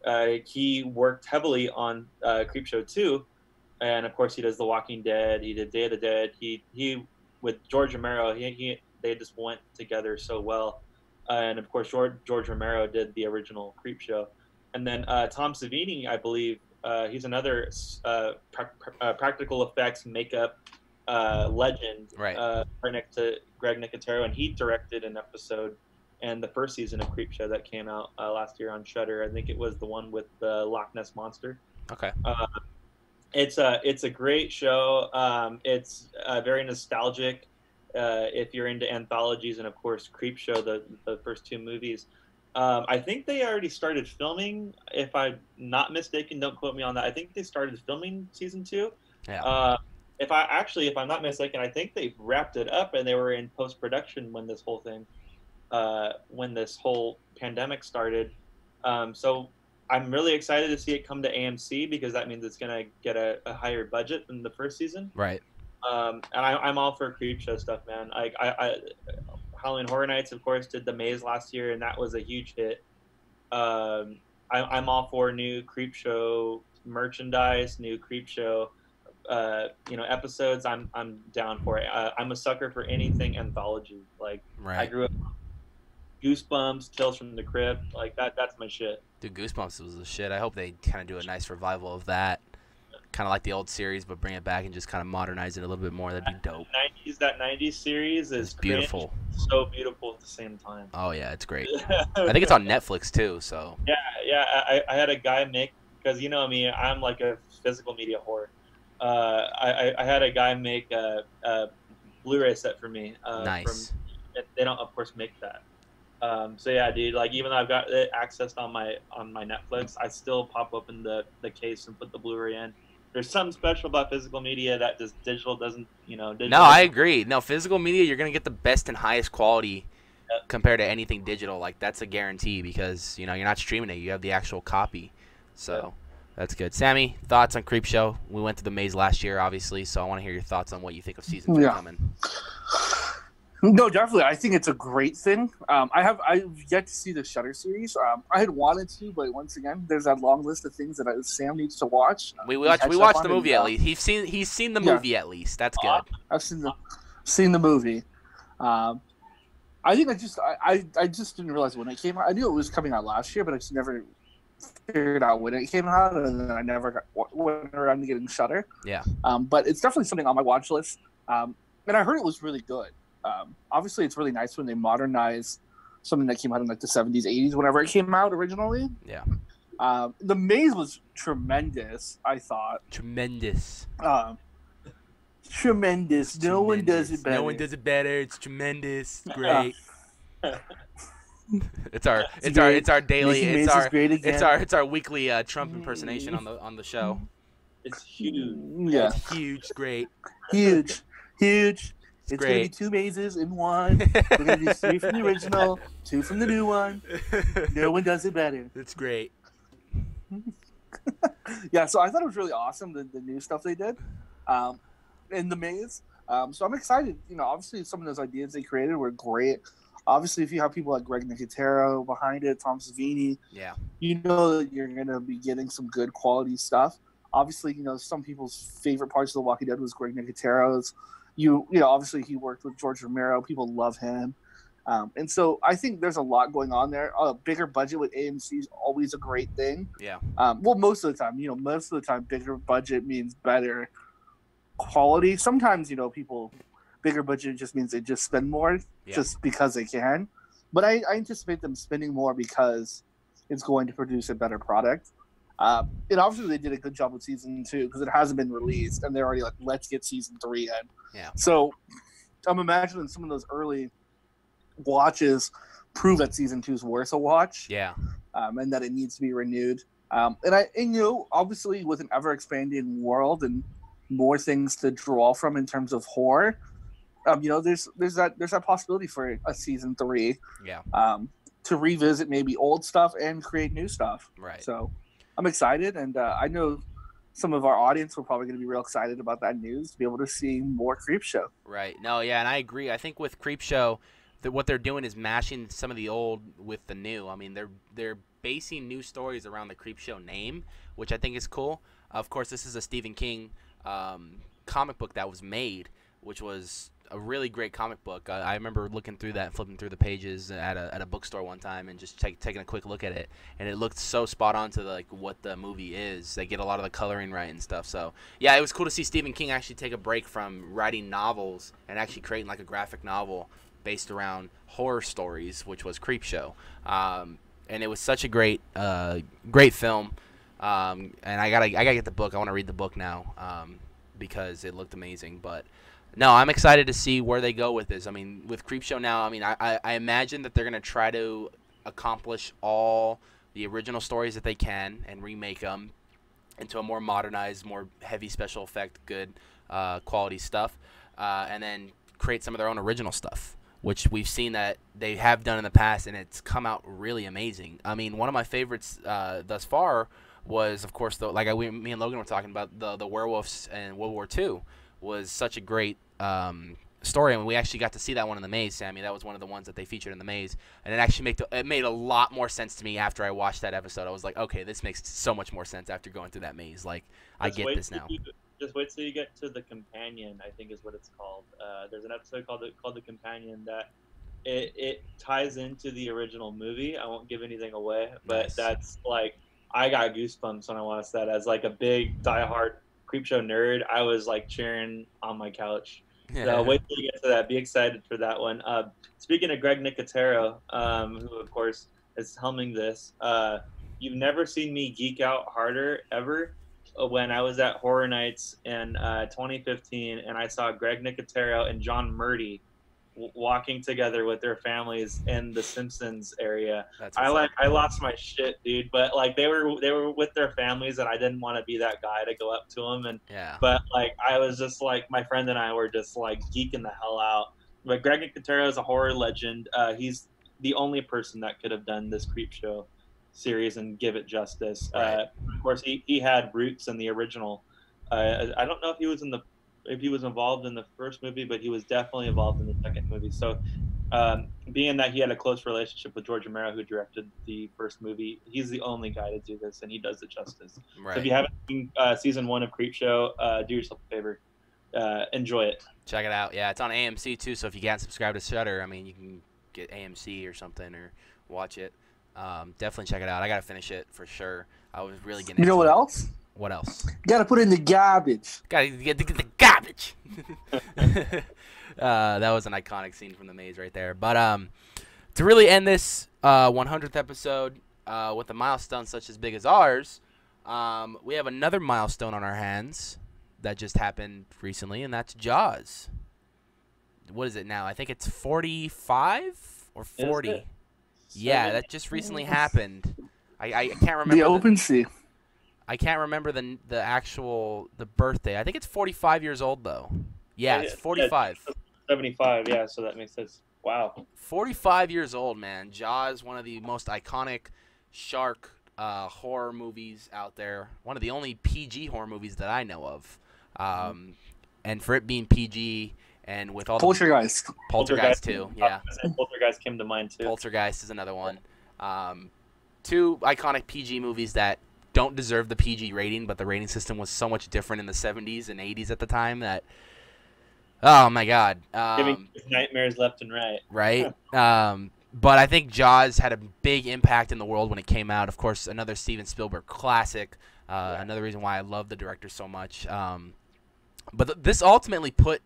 uh, he worked heavily on uh, Creepshow 2 and of course he does The Walking Dead. He did Day of the Dead. He he with George Romero. He, he they just went together so well. Uh, and of course George George Romero did the original Creep Show, and then uh, Tom Savini, I believe, uh, he's another uh, pra- uh, practical effects makeup uh, legend. Right. Uh, right next to Greg Nicotero, and he directed an episode and the first season of Creep Show that came out uh, last year on Shudder. I think it was the one with the Loch Ness monster. Okay. Uh, it's a it's a great show. Um, it's uh, very nostalgic. Uh, if you're into anthologies and of course Creep Show, the the first two movies. Um, I think they already started filming. If I'm not mistaken, don't quote me on that. I think they started filming season two. Yeah. If I actually, if I'm not mistaken, I think they wrapped it up and they were in post production when this whole thing, uh, when this whole pandemic started. Um, so I'm really excited to see it come to AMC because that means it's gonna get a, a higher budget than the first season. Right. Um, and I, I'm all for creep show stuff, man. Like I, I, Halloween Horror Nights, of course, did the Maze last year, and that was a huge hit. Um, I, I'm all for new creep show merchandise, new creep show, uh, you know, episodes. I'm I'm down for it. Uh, I'm a sucker for anything anthology. Like right. I grew up Goosebumps, Tales from the Crypt, like that. That's my shit. Dude, Goosebumps was the shit. I hope they kind of do a nice revival of that. Kind of like the old series, but bring it back and just kind of modernize it a little bit more. That'd be dope. 90s that 90s series is cringe, beautiful. so beautiful at the same time. Oh yeah, it's great. I think it's on Netflix too. So Yeah, yeah. I, I had a guy make because you know I me, mean, I'm like a physical media whore. Uh, I, I- had a guy make a, a Blu-ray set for me. Uh, Nice. From, they don't, of course, make that. Um, so yeah, dude. Like even though I've got it accessed on my on my Netflix, I still pop open the the case and put the Blu-ray in. There's something special about physical media that just digital doesn't. You know. Digital no, I agree. No, physical media, you're gonna get the best and highest quality compared to anything digital. Like that's a guarantee because you know you're not streaming it; you have the actual copy. So that's good. Sammy, thoughts on Creep Show? We went to the maze last year, obviously, so I want to hear your thoughts on what you think of season three Yeah. coming. No, definitely. I think it's a great thing. Um, I have I've yet to see the Shudder series. Um, I had wanted to, but once again, there's that long list of things that I, Sam needs to watch. uh, We and watched we watched the movie uh, at least. He's seen he's seen the Yeah. movie at least. That's good. I've seen the seen the movie. Um, I think I just I, I, I just didn't realize when it came out. I knew it was coming out last year, but I just never figured out when it came out, and then I never got, went around to getting Shudder. Yeah. Um, but it's definitely something on my watch list. Um, and I heard it was really good. Um, obviously, it's really nice when they modernize something that came out in like the 70s, 80s, whenever it came out originally. Yeah. Um, the maze was tremendous. I thought Tremendous. um, tremendous. No one does it better. No one does it better. It's tremendous. Great. it's our It's it's our it's our daily Making it's our great it's our it's our weekly uh, Trump impersonation on the on the show. It's huge. Yeah. It's huge, great. huge, huge. It's, gonna be two mazes in one. We're gonna do three from the original, two from the new one. No one does it better. It's great. yeah, so I thought it was really awesome the, the new stuff they did um, in the maze. Um, so I'm excited. You know, obviously some of those ideas they created were great. Obviously, if you have people like Greg Nicotero behind it, Tom Savini, Yeah. you know that you're going to be getting some good quality stuff. Obviously, you know some people's favorite parts of The Walking Dead was Greg Nicotero's. You, you know, obviously he worked with George Romero. People love him, um, and so I think there's a lot going on there. A bigger budget with AMC is always a great thing. Yeah. Um, well, most of the time, you know, most of the time, bigger budget means better quality. Sometimes, you know, people bigger budget just means they just spend more Yeah. just because they can. But I, I anticipate them spending more because it's going to produce a better product. Uh, and obviously, they did a good job with season two because it hasn't been released, and they're already like, let's get season three in. Yeah. So I'm imagining some of those early watches prove that season two is worth a watch Yeah. um, and that it needs to be renewed. Um, and I, and you know, obviously with an ever expanding world and more things to draw from in terms of horror, um, you know, there's there's that there's that possibility for a season three Yeah. um, to revisit maybe old stuff and create new stuff. Right. So I'm excited, and uh, I know some of our audience were probably going to be real excited about that news to be able to see more Creep Show. Right. No, yeah, and I agree. I think with Creepshow, that what they're doing is mashing some of the old with the new. I mean, they're they're basing new stories around the Creepshow name, which I think is cool. Of course, this is a Stephen King um, comic book that was made, which was a really great comic book. Uh, I remember looking through that, flipping through the pages at a, at a bookstore one time, and just take, taking a quick look at it, and it looked so spot on to like what the movie is. They get a lot of the coloring right and stuff. So yeah, it was cool to see Stephen King actually take a break from writing novels and actually creating like a graphic novel based around horror stories, which was Creepshow. Um, and it was such a great, uh, great film. Um, and I gotta, I gotta get the book. I want to read the book now um, because it looked amazing. But no, I'm excited to see where they go with this. I mean, with Creepshow now, I mean, I, I, I imagine that they're gonna try to accomplish all the original stories that they can and remake them into a more modernized, more heavy special effect, good uh, quality stuff, uh, and then create some of their own original stuff, which we've seen that they have done in the past, and it's come out really amazing. I mean, one of my favorites uh, thus far was, of course, the like I, we, me and Logan were talking about the the werewolves in World War II was such a great um, story, and we actually got to see that one in the maze. Sammy, that was one of the ones that they featured in the maze, and it actually made it made a lot more sense to me after I watched that episode. I was like, okay, this makes so much more sense after going through that maze. Like, I Just get wait this now. you- just wait till you get to the companion. I think is what it's called. Uh, there's an episode called the, called the companion that it, it ties into the original movie. I won't give anything away, but Nice. that's like I got goosebumps when I watched that. As like a big diehard creepshow nerd, I was like cheering on my couch. So wait till you get to that. Be excited for that one. Uh, speaking of Greg Nicotero, um, who of course is helming this, uh, you've never seen me geek out harder ever. uh, When I was at Horror Nights in uh, 2015, and I saw Greg Nicotero and John Murdy w- walking together with their families in the Simpsons area. I like. I lost my shit, dude. But like they were they were with their families, and I didn't want to be that guy to go up to them. And Yeah. but like I was just like my friend and I were just like geeking the hell out. But Greg Nicotero is a horror legend. Uh, he's the only person that could have done this creep show series and give it justice. Uh, of course, he, he had roots in the original. Uh, I don't know if he was in the if he was involved in the first movie, but he was definitely involved in the second movie. So, um, being that he had a close relationship with George Romero, who directed the first movie, he's the only guy to do this, and he does it justice. So if you haven't seen uh, season one of Creepshow, uh, do yourself a favor, uh, enjoy it. Check it out. Yeah, it's on AMC too. So if you can't subscribe to Shudder, I mean, you can get AMC or something or watch it. Um, definitely check it out. I gotta finish it for sure. I was really getting. You know what it. else? What else? Gotta put in the garbage. Gotta get the, the garbage. uh, that was an iconic scene from The Maze right there. But um, to really end this uh, 100th episode uh, with a milestone such as big as ours, um, we have another milestone on our hands that just happened recently, and that's Jaws. What is it now? I think it's 45 or 40. Yeah, that just recently happened. I, I can't remember The open sea. I can't remember the the actual the birthday. I think it's 45 years old though. Yeah, it's 45. 75, yeah, so that makes sense. Wow. 45 years old, man. Jaws, one of the most iconic shark uh, horror movies out there. One of the only PG horror movies that I know of. Um, and for it being PG and with all Poltergeist. the Poltergeist, Poltergeist too, yeah. Poltergeist came to mind too. Poltergeist is another one. Um, two iconic PG movies that don't deserve the PG rating, but the rating system was so much different in the 70s and 80s at the time that. Oh my God! Um, Giving nightmares left and right. right? Um, but I think Jaws had a big impact in the world when it came out. Of course, another Steven Spielberg classic. Uh, Another reason why I love the director so much. Um, but th- this ultimately put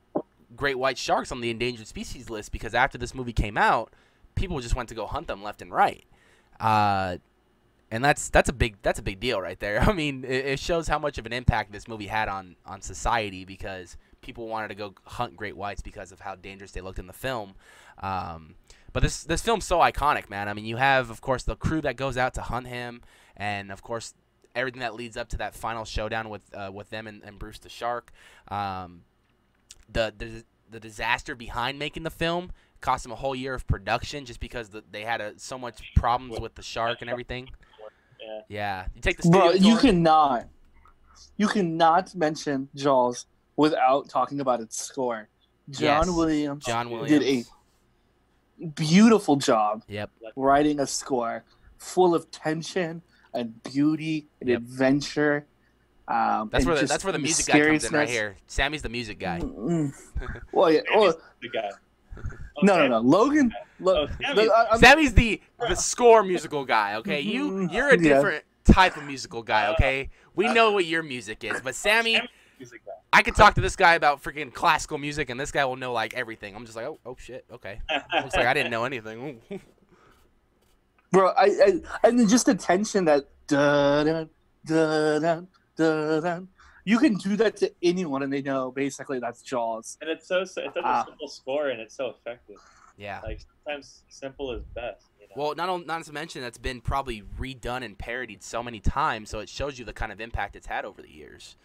great white sharks on the endangered species list because after this movie came out, people just went to go hunt them left and right. Uh, and that's that's a big that's a big deal right there. I mean, it, it shows how much of an impact this movie had on on society because people wanted to go hunt great whites because of how dangerous they looked in the film. Um, but this this film's so iconic, man. I mean, you have of course the crew that goes out to hunt him, and of course everything that leads up to that final showdown with uh, with them and, and Bruce the Shark. Um, the, the the disaster behind making the film cost them a whole year of production just because the, they had a, so much problems with the shark and everything. Yeah. Yeah, you take the Bro, you cannot, you cannot mention Jaws without talking about its score. John Yes, Williams, John Williams did a beautiful job Yep. writing a score full of tension and beauty and adventure. Um, That's where the, that's where the music guy comes in right here. Sammy's the music guy. Well, yeah. Well, The guy. No, no, no. Logan. Lo- Sammy- I- I'm- Sammy's the the score musical guy. Okay, you you're a Mm-hmm. Yeah. different type of musical guy. Okay, we know what your music is, but Sammy. I could talk to this guy about freaking classical music, and this guy will know like everything. I'm just like, oh, oh shit, okay. Looks like I didn't know anything. Ooh. bro. I, I and then just the tension that da da da da da da. You can do that to anyone, and they know basically that's Jaws. And it's so it's such a Ah. simple score and it's so effective. Yeah. Like sometimes simple is best. You know? Well, not not to mention that's been probably redone and parodied so many times, so it shows you the kind of impact it's had over the years.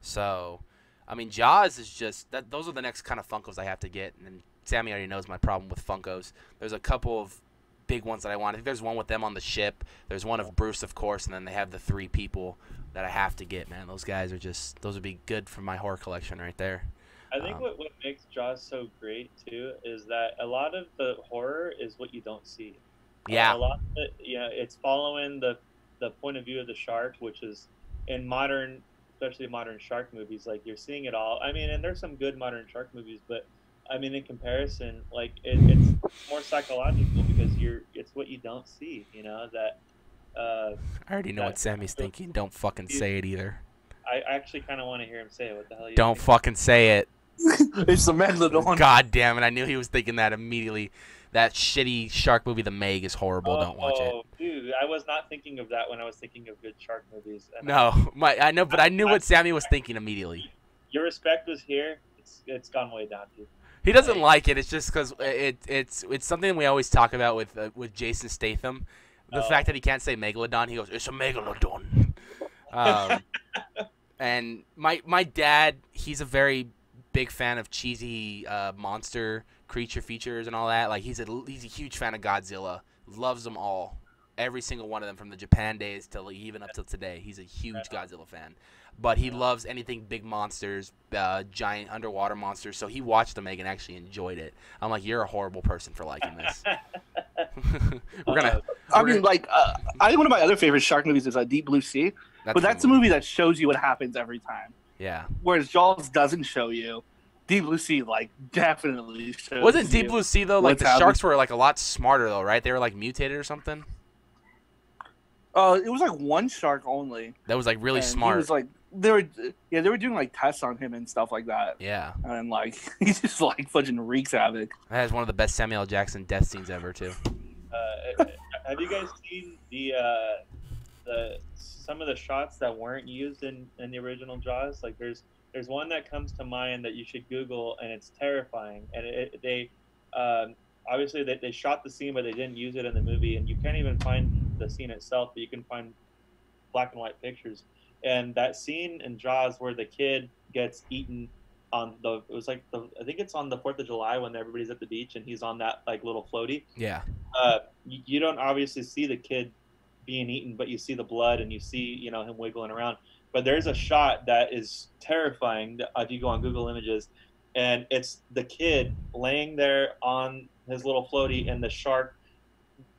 So, I mean, Jaws is just that. Those are the next kind of Funkos I have to get, and Sammy already knows my problem with Funkos. There's a couple of big ones that I want. I think there's one with them on the ship. There's one of Bruce, of course, and then they have the three people that I have to get. Man, those guys are just those would be good for my horror collection right there. I think Um, what, what makes Jaws so great too is that a lot of the horror is what you don't see. Uh, Yeah. a lot of it, know, it's following the the point of view of the shark, which is in modern, especially modern shark movies. Like you're seeing it all. I mean, and there's some good modern shark movies, but I mean, in comparison, like it, it's more psychological because you're it's what you don't see. You know that. Uh, I already know that- what Sammy's thinking. Don't fucking say it either. I actually kind of want to hear him say it. What the hell? You Don't think? fucking say it. it's the Megalodon. God damn it! I knew he was thinking that immediately. That shitty shark movie, The Meg, is horrible. Don't watch it. Oh, dude, I was not thinking of that when I was thinking of good shark movies. And No, my I know, but I knew what Sammy was thinking immediately. your respect was here. It's it's gone way down, dude. He doesn't like it. It's just because it it's it's something we always talk about with uh, with Jason Statham. The Oh. fact that he can't say megalodon, he goes, "It's a megalodon." um, and my my dad, he's a very big fan of cheesy uh, monster creature features and all that. Like he's a he's a huge fan of Godzilla. Loves them all, every single one of them from the Japan days till even up till today. He's a huge Godzilla fan. But he loves anything big monsters, uh, giant underwater monsters. So he watched the Meg and actually enjoyed it. I'm like, you're a horrible person for liking this. we're gonna. I we're mean, gonna- like, uh, I think one of my other favorite shark movies is uh, Deep Blue Sea, That's but that's a movie that shows you what happens every time. yeah. Whereas Jaws doesn't show you. Deep Blue Sea, like, definitely shows. Wasn't Deep Blue Sea though? Like the happening. sharks were like a lot smarter though, right? They were like mutated or something. Uh, it was like one shark only. That was like really and smart. He was like, they were yeah they were doing like tests on him and stuff like that. Yeah. And like he just like fucking wreaks havoc. That is one of the best Samuel Jackson death scenes ever too. Uh, have you guys seen the uh, the some of the shots that weren't used in, in the original Jaws? Like there's there's one that comes to mind that you should Google, and it's terrifying. And it, it- they um, obviously they, they shot the scene, but they didn't use it in the movie, and you can't even find the scene itself, but you can find black and white pictures. And that scene in Jaws where the kid gets eaten on the it was like the I think it's on the Fourth of July when everybody's at the beach and he's on that like little floaty Yeah. uh, you, you don't obviously see the kid being eaten, but you see the blood and you see you know him wiggling around. But there's a shot that is terrifying if you go on Google Images, and it's the kid laying there on his little floaty and the shark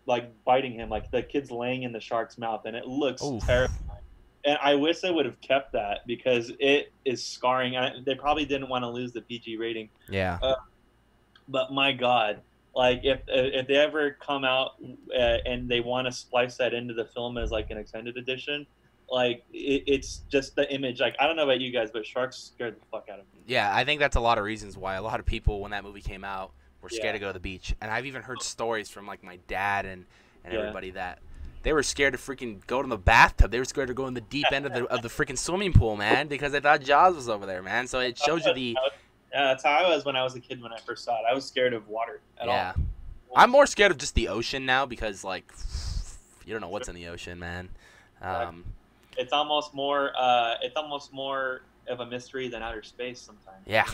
like biting him, like the kid's laying in the shark's mouth, and it looks Oof. terrifying. And I wish they would have kept that because it is scarring. And they probably didn't want to lose the PG rating. Yeah. Uh, but my God, like if if they ever come out uh, and they want to splice that into the film as like an extended edition, like it, it's just the image. Like I don't know about you guys, but sharks scared the fuck out of me. Yeah, I think that's a lot of reasons why a lot of people when that movie came out were scared Yeah. to go to the beach. And I've even heard stories from like my dad and, and Yeah. everybody that they were scared to freaking go to the bathtub. They were scared to go in the deep end of the of the freaking swimming pool, man, because they thought Jaws was over there, man. So it shows you the Yeah, that's how I was when I was a kid when I first saw it. I was scared of water at yeah. all. I'm more scared of just the ocean now because like you don't know what's in the ocean, man. Um, It's almost more. Uh, it's almost more of a mystery than outer space sometimes. yeah.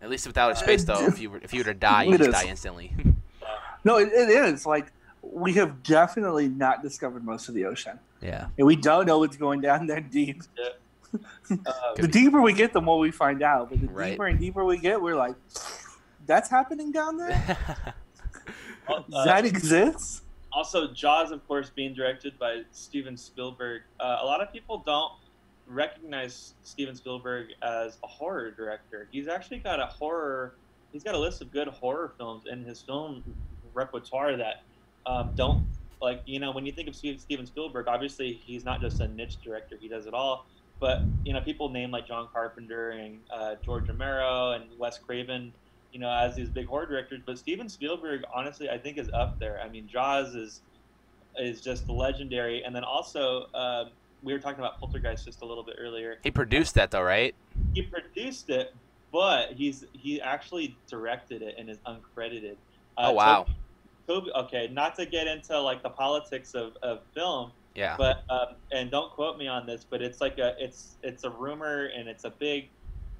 At least with outer space though, if you were if you were to die, you It just die instantly. No, it, it is like we have definitely not discovered most of the ocean, yeah. and we don't know what's going down there deep. the deeper we get, the more we find out. But the Right. deeper and deeper we get, we're like, that's happening down there. Uh, that exists? Also, Jaws, of course, being directed by Steven Spielberg. Uh, a lot of people don't recognize Steven Spielberg as a horror director. He's actually got a horror. He's got a list of good horror films in his film repertoire that um, don't like you know when you think of Steven Spielberg, obviously he's not just a niche director. He does it all. But you know, people name like John Carpenter and uh, George Romero and Wes Craven, you know, as these big horror directors. But Steven Spielberg, honestly, I think is up there. I mean, Jaws is is just legendary. And then also, um, we were talking about Poltergeist just a little bit earlier. He produced that though, right? He produced it, but he's he actually directed it and is uncredited. Uh, Oh, wow. Tobe, Tobe, okay, not to get into like the politics of, of film, Yeah. but um, and don't quote me on this, but it's like a it's it's a rumor and it's a big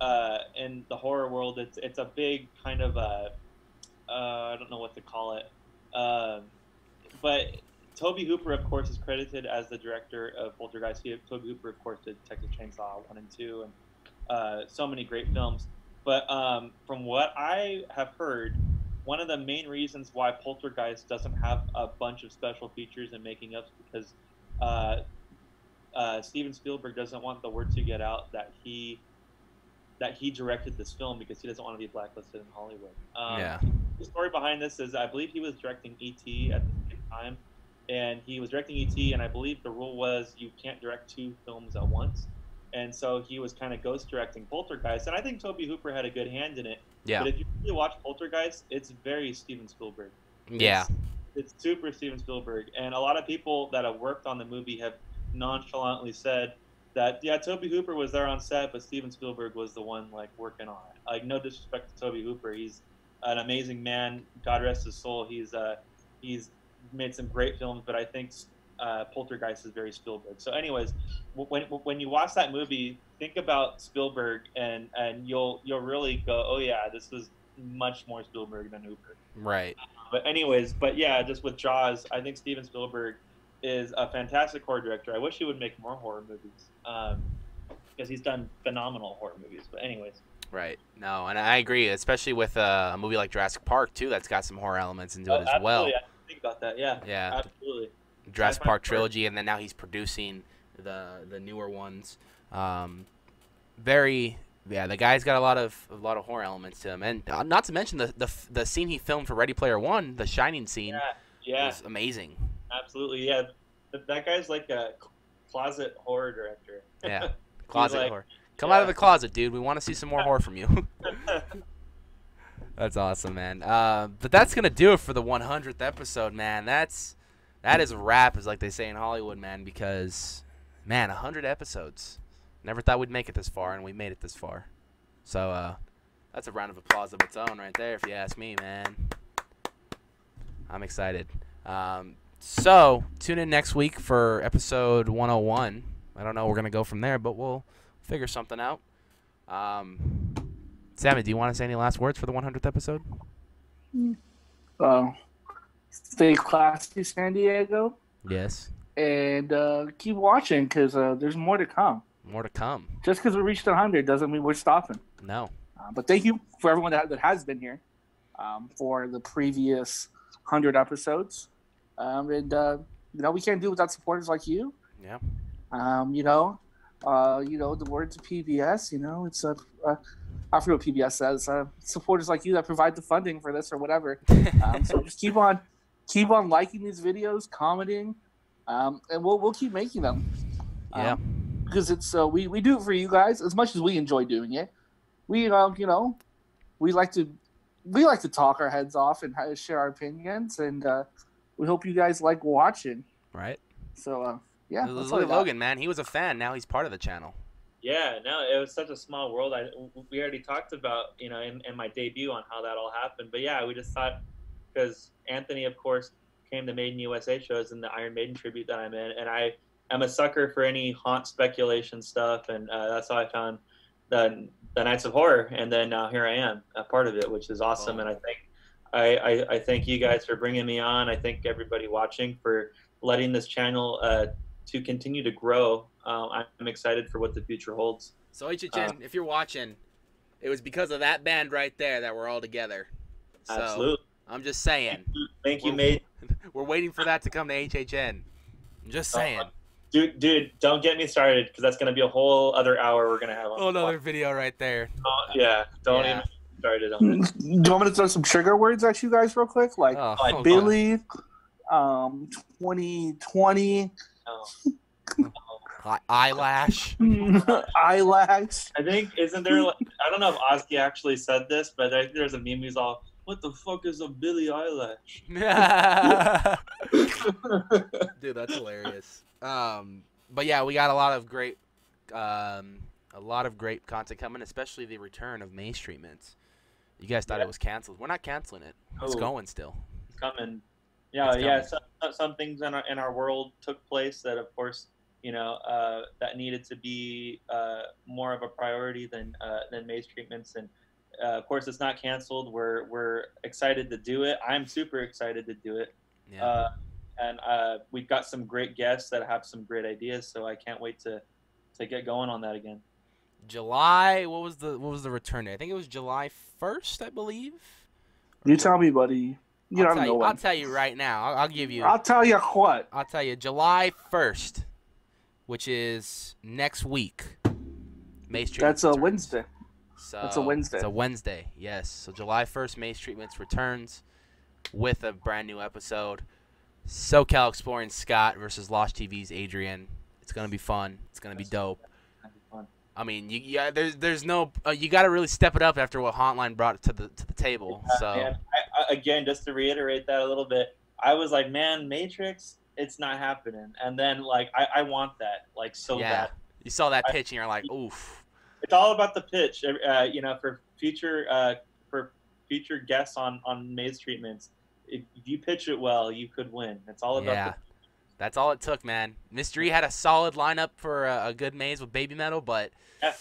uh, in the horror world. It's it's a big kind of a uh, I don't know what to call it, um, but Tobe Hooper, of course, is credited as the director of Poltergeist. He, Tobe Hooper, of course, did Texas Chainsaw one and two, and uh, so many great films. But um, from what I have heard, one of the main reasons why Poltergeist doesn't have a bunch of special features and making ups because uh, uh, Steven Spielberg doesn't want the word to get out that he that he directed this film because he doesn't want to be blacklisted in Hollywood. Um, Yeah. The story behind this is I believe he was directing E.T. at the same time, and he was directing E.T. and I believe the rule was you can't direct two films at once. And so he was kind of ghost directing Poltergeist, and I think Tobe Hooper had a good hand in it. Yeah. But if you really watch Poltergeist, it's very Steven Spielberg. Yeah. It's, it's super Steven Spielberg, and a lot of people that have worked on the movie have nonchalantly said that yeah, Tobe Hooper was there on set, but Steven Spielberg was the one like working on it. Like no disrespect to Tobe Hooper, he's an amazing man. God rest his soul. He's uh he's made some great films, but I think uh, Poltergeist is very Spielberg. So, anyways, when when you watch that movie, think about Spielberg, and and you'll you'll really go, oh yeah, this was much more Spielberg than Hooper. Right. But anyways, but yeah, just with Jaws, I think Steven Spielberg is a fantastic horror director. I wish he would make more horror movies um, because he's done phenomenal horror movies. But anyways, Right. No, and I agree, especially with uh, a movie like Jurassic Park too. That's got some horror elements into Oh, it as well. absolutely, I didn't think about that. Yeah. Yeah. Absolutely. Jurassic Sci-fi Park trilogy, and then now he's producing the the newer ones. Um, very, yeah. The guy's got a lot of a lot of horror elements to him, and not to mention the the the scene he filmed for Ready Player One, the Shining scene, Yeah. Yeah. was amazing. Absolutely. Yeah. That, guy's like a closet horror director. Yeah, Closet like, horror. Come out of the closet, dude. We want to see some more horror from you. that's awesome, man. Uh, but that's gonna do it for the 100th episode, man. That's that is a wrap, is like they say in Hollywood, man. Because man, 100 episodes. Never thought we'd make it this far, and we made it this far. So uh, that's a round of applause of its own, right there, if you ask me, man. I'm excited. Um, so tune in next week for episode 101. I don't know. We're gonna go from there, but we'll figure something out. Um, Sammy, do you want to say any last words for the 100th episode? Uh, stay classy, San Diego, Yes. and uh, keep watching because uh, there's more to come. More to come. Just because we reached 100 doesn't mean we're stopping. No. Uh, but thank you for everyone that, that has been here um, for the previous 100 episodes. Um, and, uh, you know, we can't do without supporters like you. Yeah. Um, you know, uh, you know, the words of PBS, you know, it's a, uh, I forget what PBS says, uh, supporters like you that provide the funding for this or whatever. Um, so just keep on, keep on liking these videos, commenting, um, and we'll, we'll keep making them. Yeah. Um, because it's, uh, we, we do it for you guys as much as we enjoy doing it. We, uh, you know, we like to, we like to talk our heads off and ha- share our opinions, and uh, we hope you guys like watching. Right. So, uh, yeah, Look that's all at got. Logan, man. He was a fan. Now he's part of the channel. Yeah, no, it was such a small world. I we already talked about you know in, in my debut on how that all happened, but yeah, we just thought because Anthony, of course, came to Maiden USA shows and the Iron Maiden tribute that I'm in, and I am a sucker for any haunt speculation stuff, and uh, that's how I found the the Nights of Horror, and then now here I am, a part of it, which is awesome, and I think. I, I, I thank you guys for bringing me on. I thank everybody watching for letting this channel uh, to continue to grow. Uh, I'm excited for what the future holds. So HHN, Uh, if you're watching, it was because of that band right there that we're all together. So, Absolutely. I'm just saying. Thank you, We're- mate. We're waiting for that to come to HHN. I'm just Oh, saying. Dude, dude, don't get me started because that's gonna be a whole other hour we're gonna have. On Oh, another video right there. Oh, yeah, don't Yeah. even get me started on it. Do you want me to throw some trigger words at you guys real quick? Like Oh, hold. Billy, um, 2020, Eye- Eyelash. eyelash. I think isn't there? Like, I don't know if Ozzy actually said this, but I think there's a meme who's all, "What the fuck is a Billy eyelash?" Dude, that's hilarious. Um, but yeah, we got a lot of great, um, a lot of great content coming, especially the return of Maze treatments. You guys thought Yeah. it was canceled. We're not canceling it. It's Oh. going still. It's coming. Yeah, It's yeah. coming. Some, some things in our in our world took place that, of course, you know, uh, that needed to be uh, more of a priority than uh, than maze treatments. And uh, of course, it's not canceled. We're we're excited to do it. I'm super excited to do it. Yeah. Uh, and uh, we've got some great guests that have some great ideas. So I can't wait to to get going on that again. July. What was the what was the return date? I think it was July first, I believe. You tell me, buddy. You I'll don't tell know you, I'll tell you right now. I'll, I'll give you. I'll tell you what. I'll tell you July first, which is next week. Maze treatments. That's a. Wednesday. So That's a Wednesday. It's a Wednesday. Yes. So July first, Maze treatments returns with a brand new episode. SoCal exploring Scott versus Lost TV's Adrian. It's gonna be fun. It's gonna be dope. I mean, you, yeah, there's there's no uh, you got to really step it up after what Hauntline brought to the to the table. So I, I, again, just to reiterate that a little bit, I was like, man, Matrix, it's not happening. And then like, I, I want that like so yeah, bad. you saw that pitch and you're like, oof. It's all about the pitch. Uh, you know, for future uh, for future guests on on maze treatments, if, you pitch it well, you could win. It's all about Yeah. the That's all it took, man. Mystery had a solid lineup for a, a good maze with Baby Metal, but Yeah.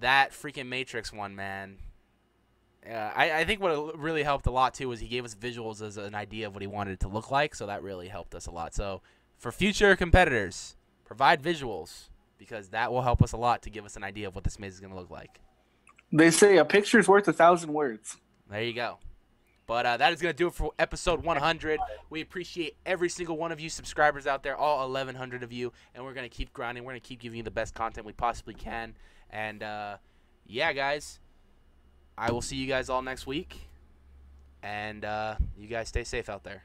that freaking Matrix one, man. Yeah, I, I think what really helped a lot too was he gave us visuals as an idea of what he wanted it to look like, so that really helped us a lot. So for future competitors, provide visuals because that will help us a lot to give us an idea of what this maze is going to look like. They say a picture's worth a thousand words. There you go. But uh, that is going to do it for episode 100. We appreciate every single one of you subscribers out there, all 1,100 of you, and we're going to keep grinding. We're going to keep giving you the best content we possibly can. And uh, yeah, guys, I will see you guys all next week. And uh, you guys stay safe out there.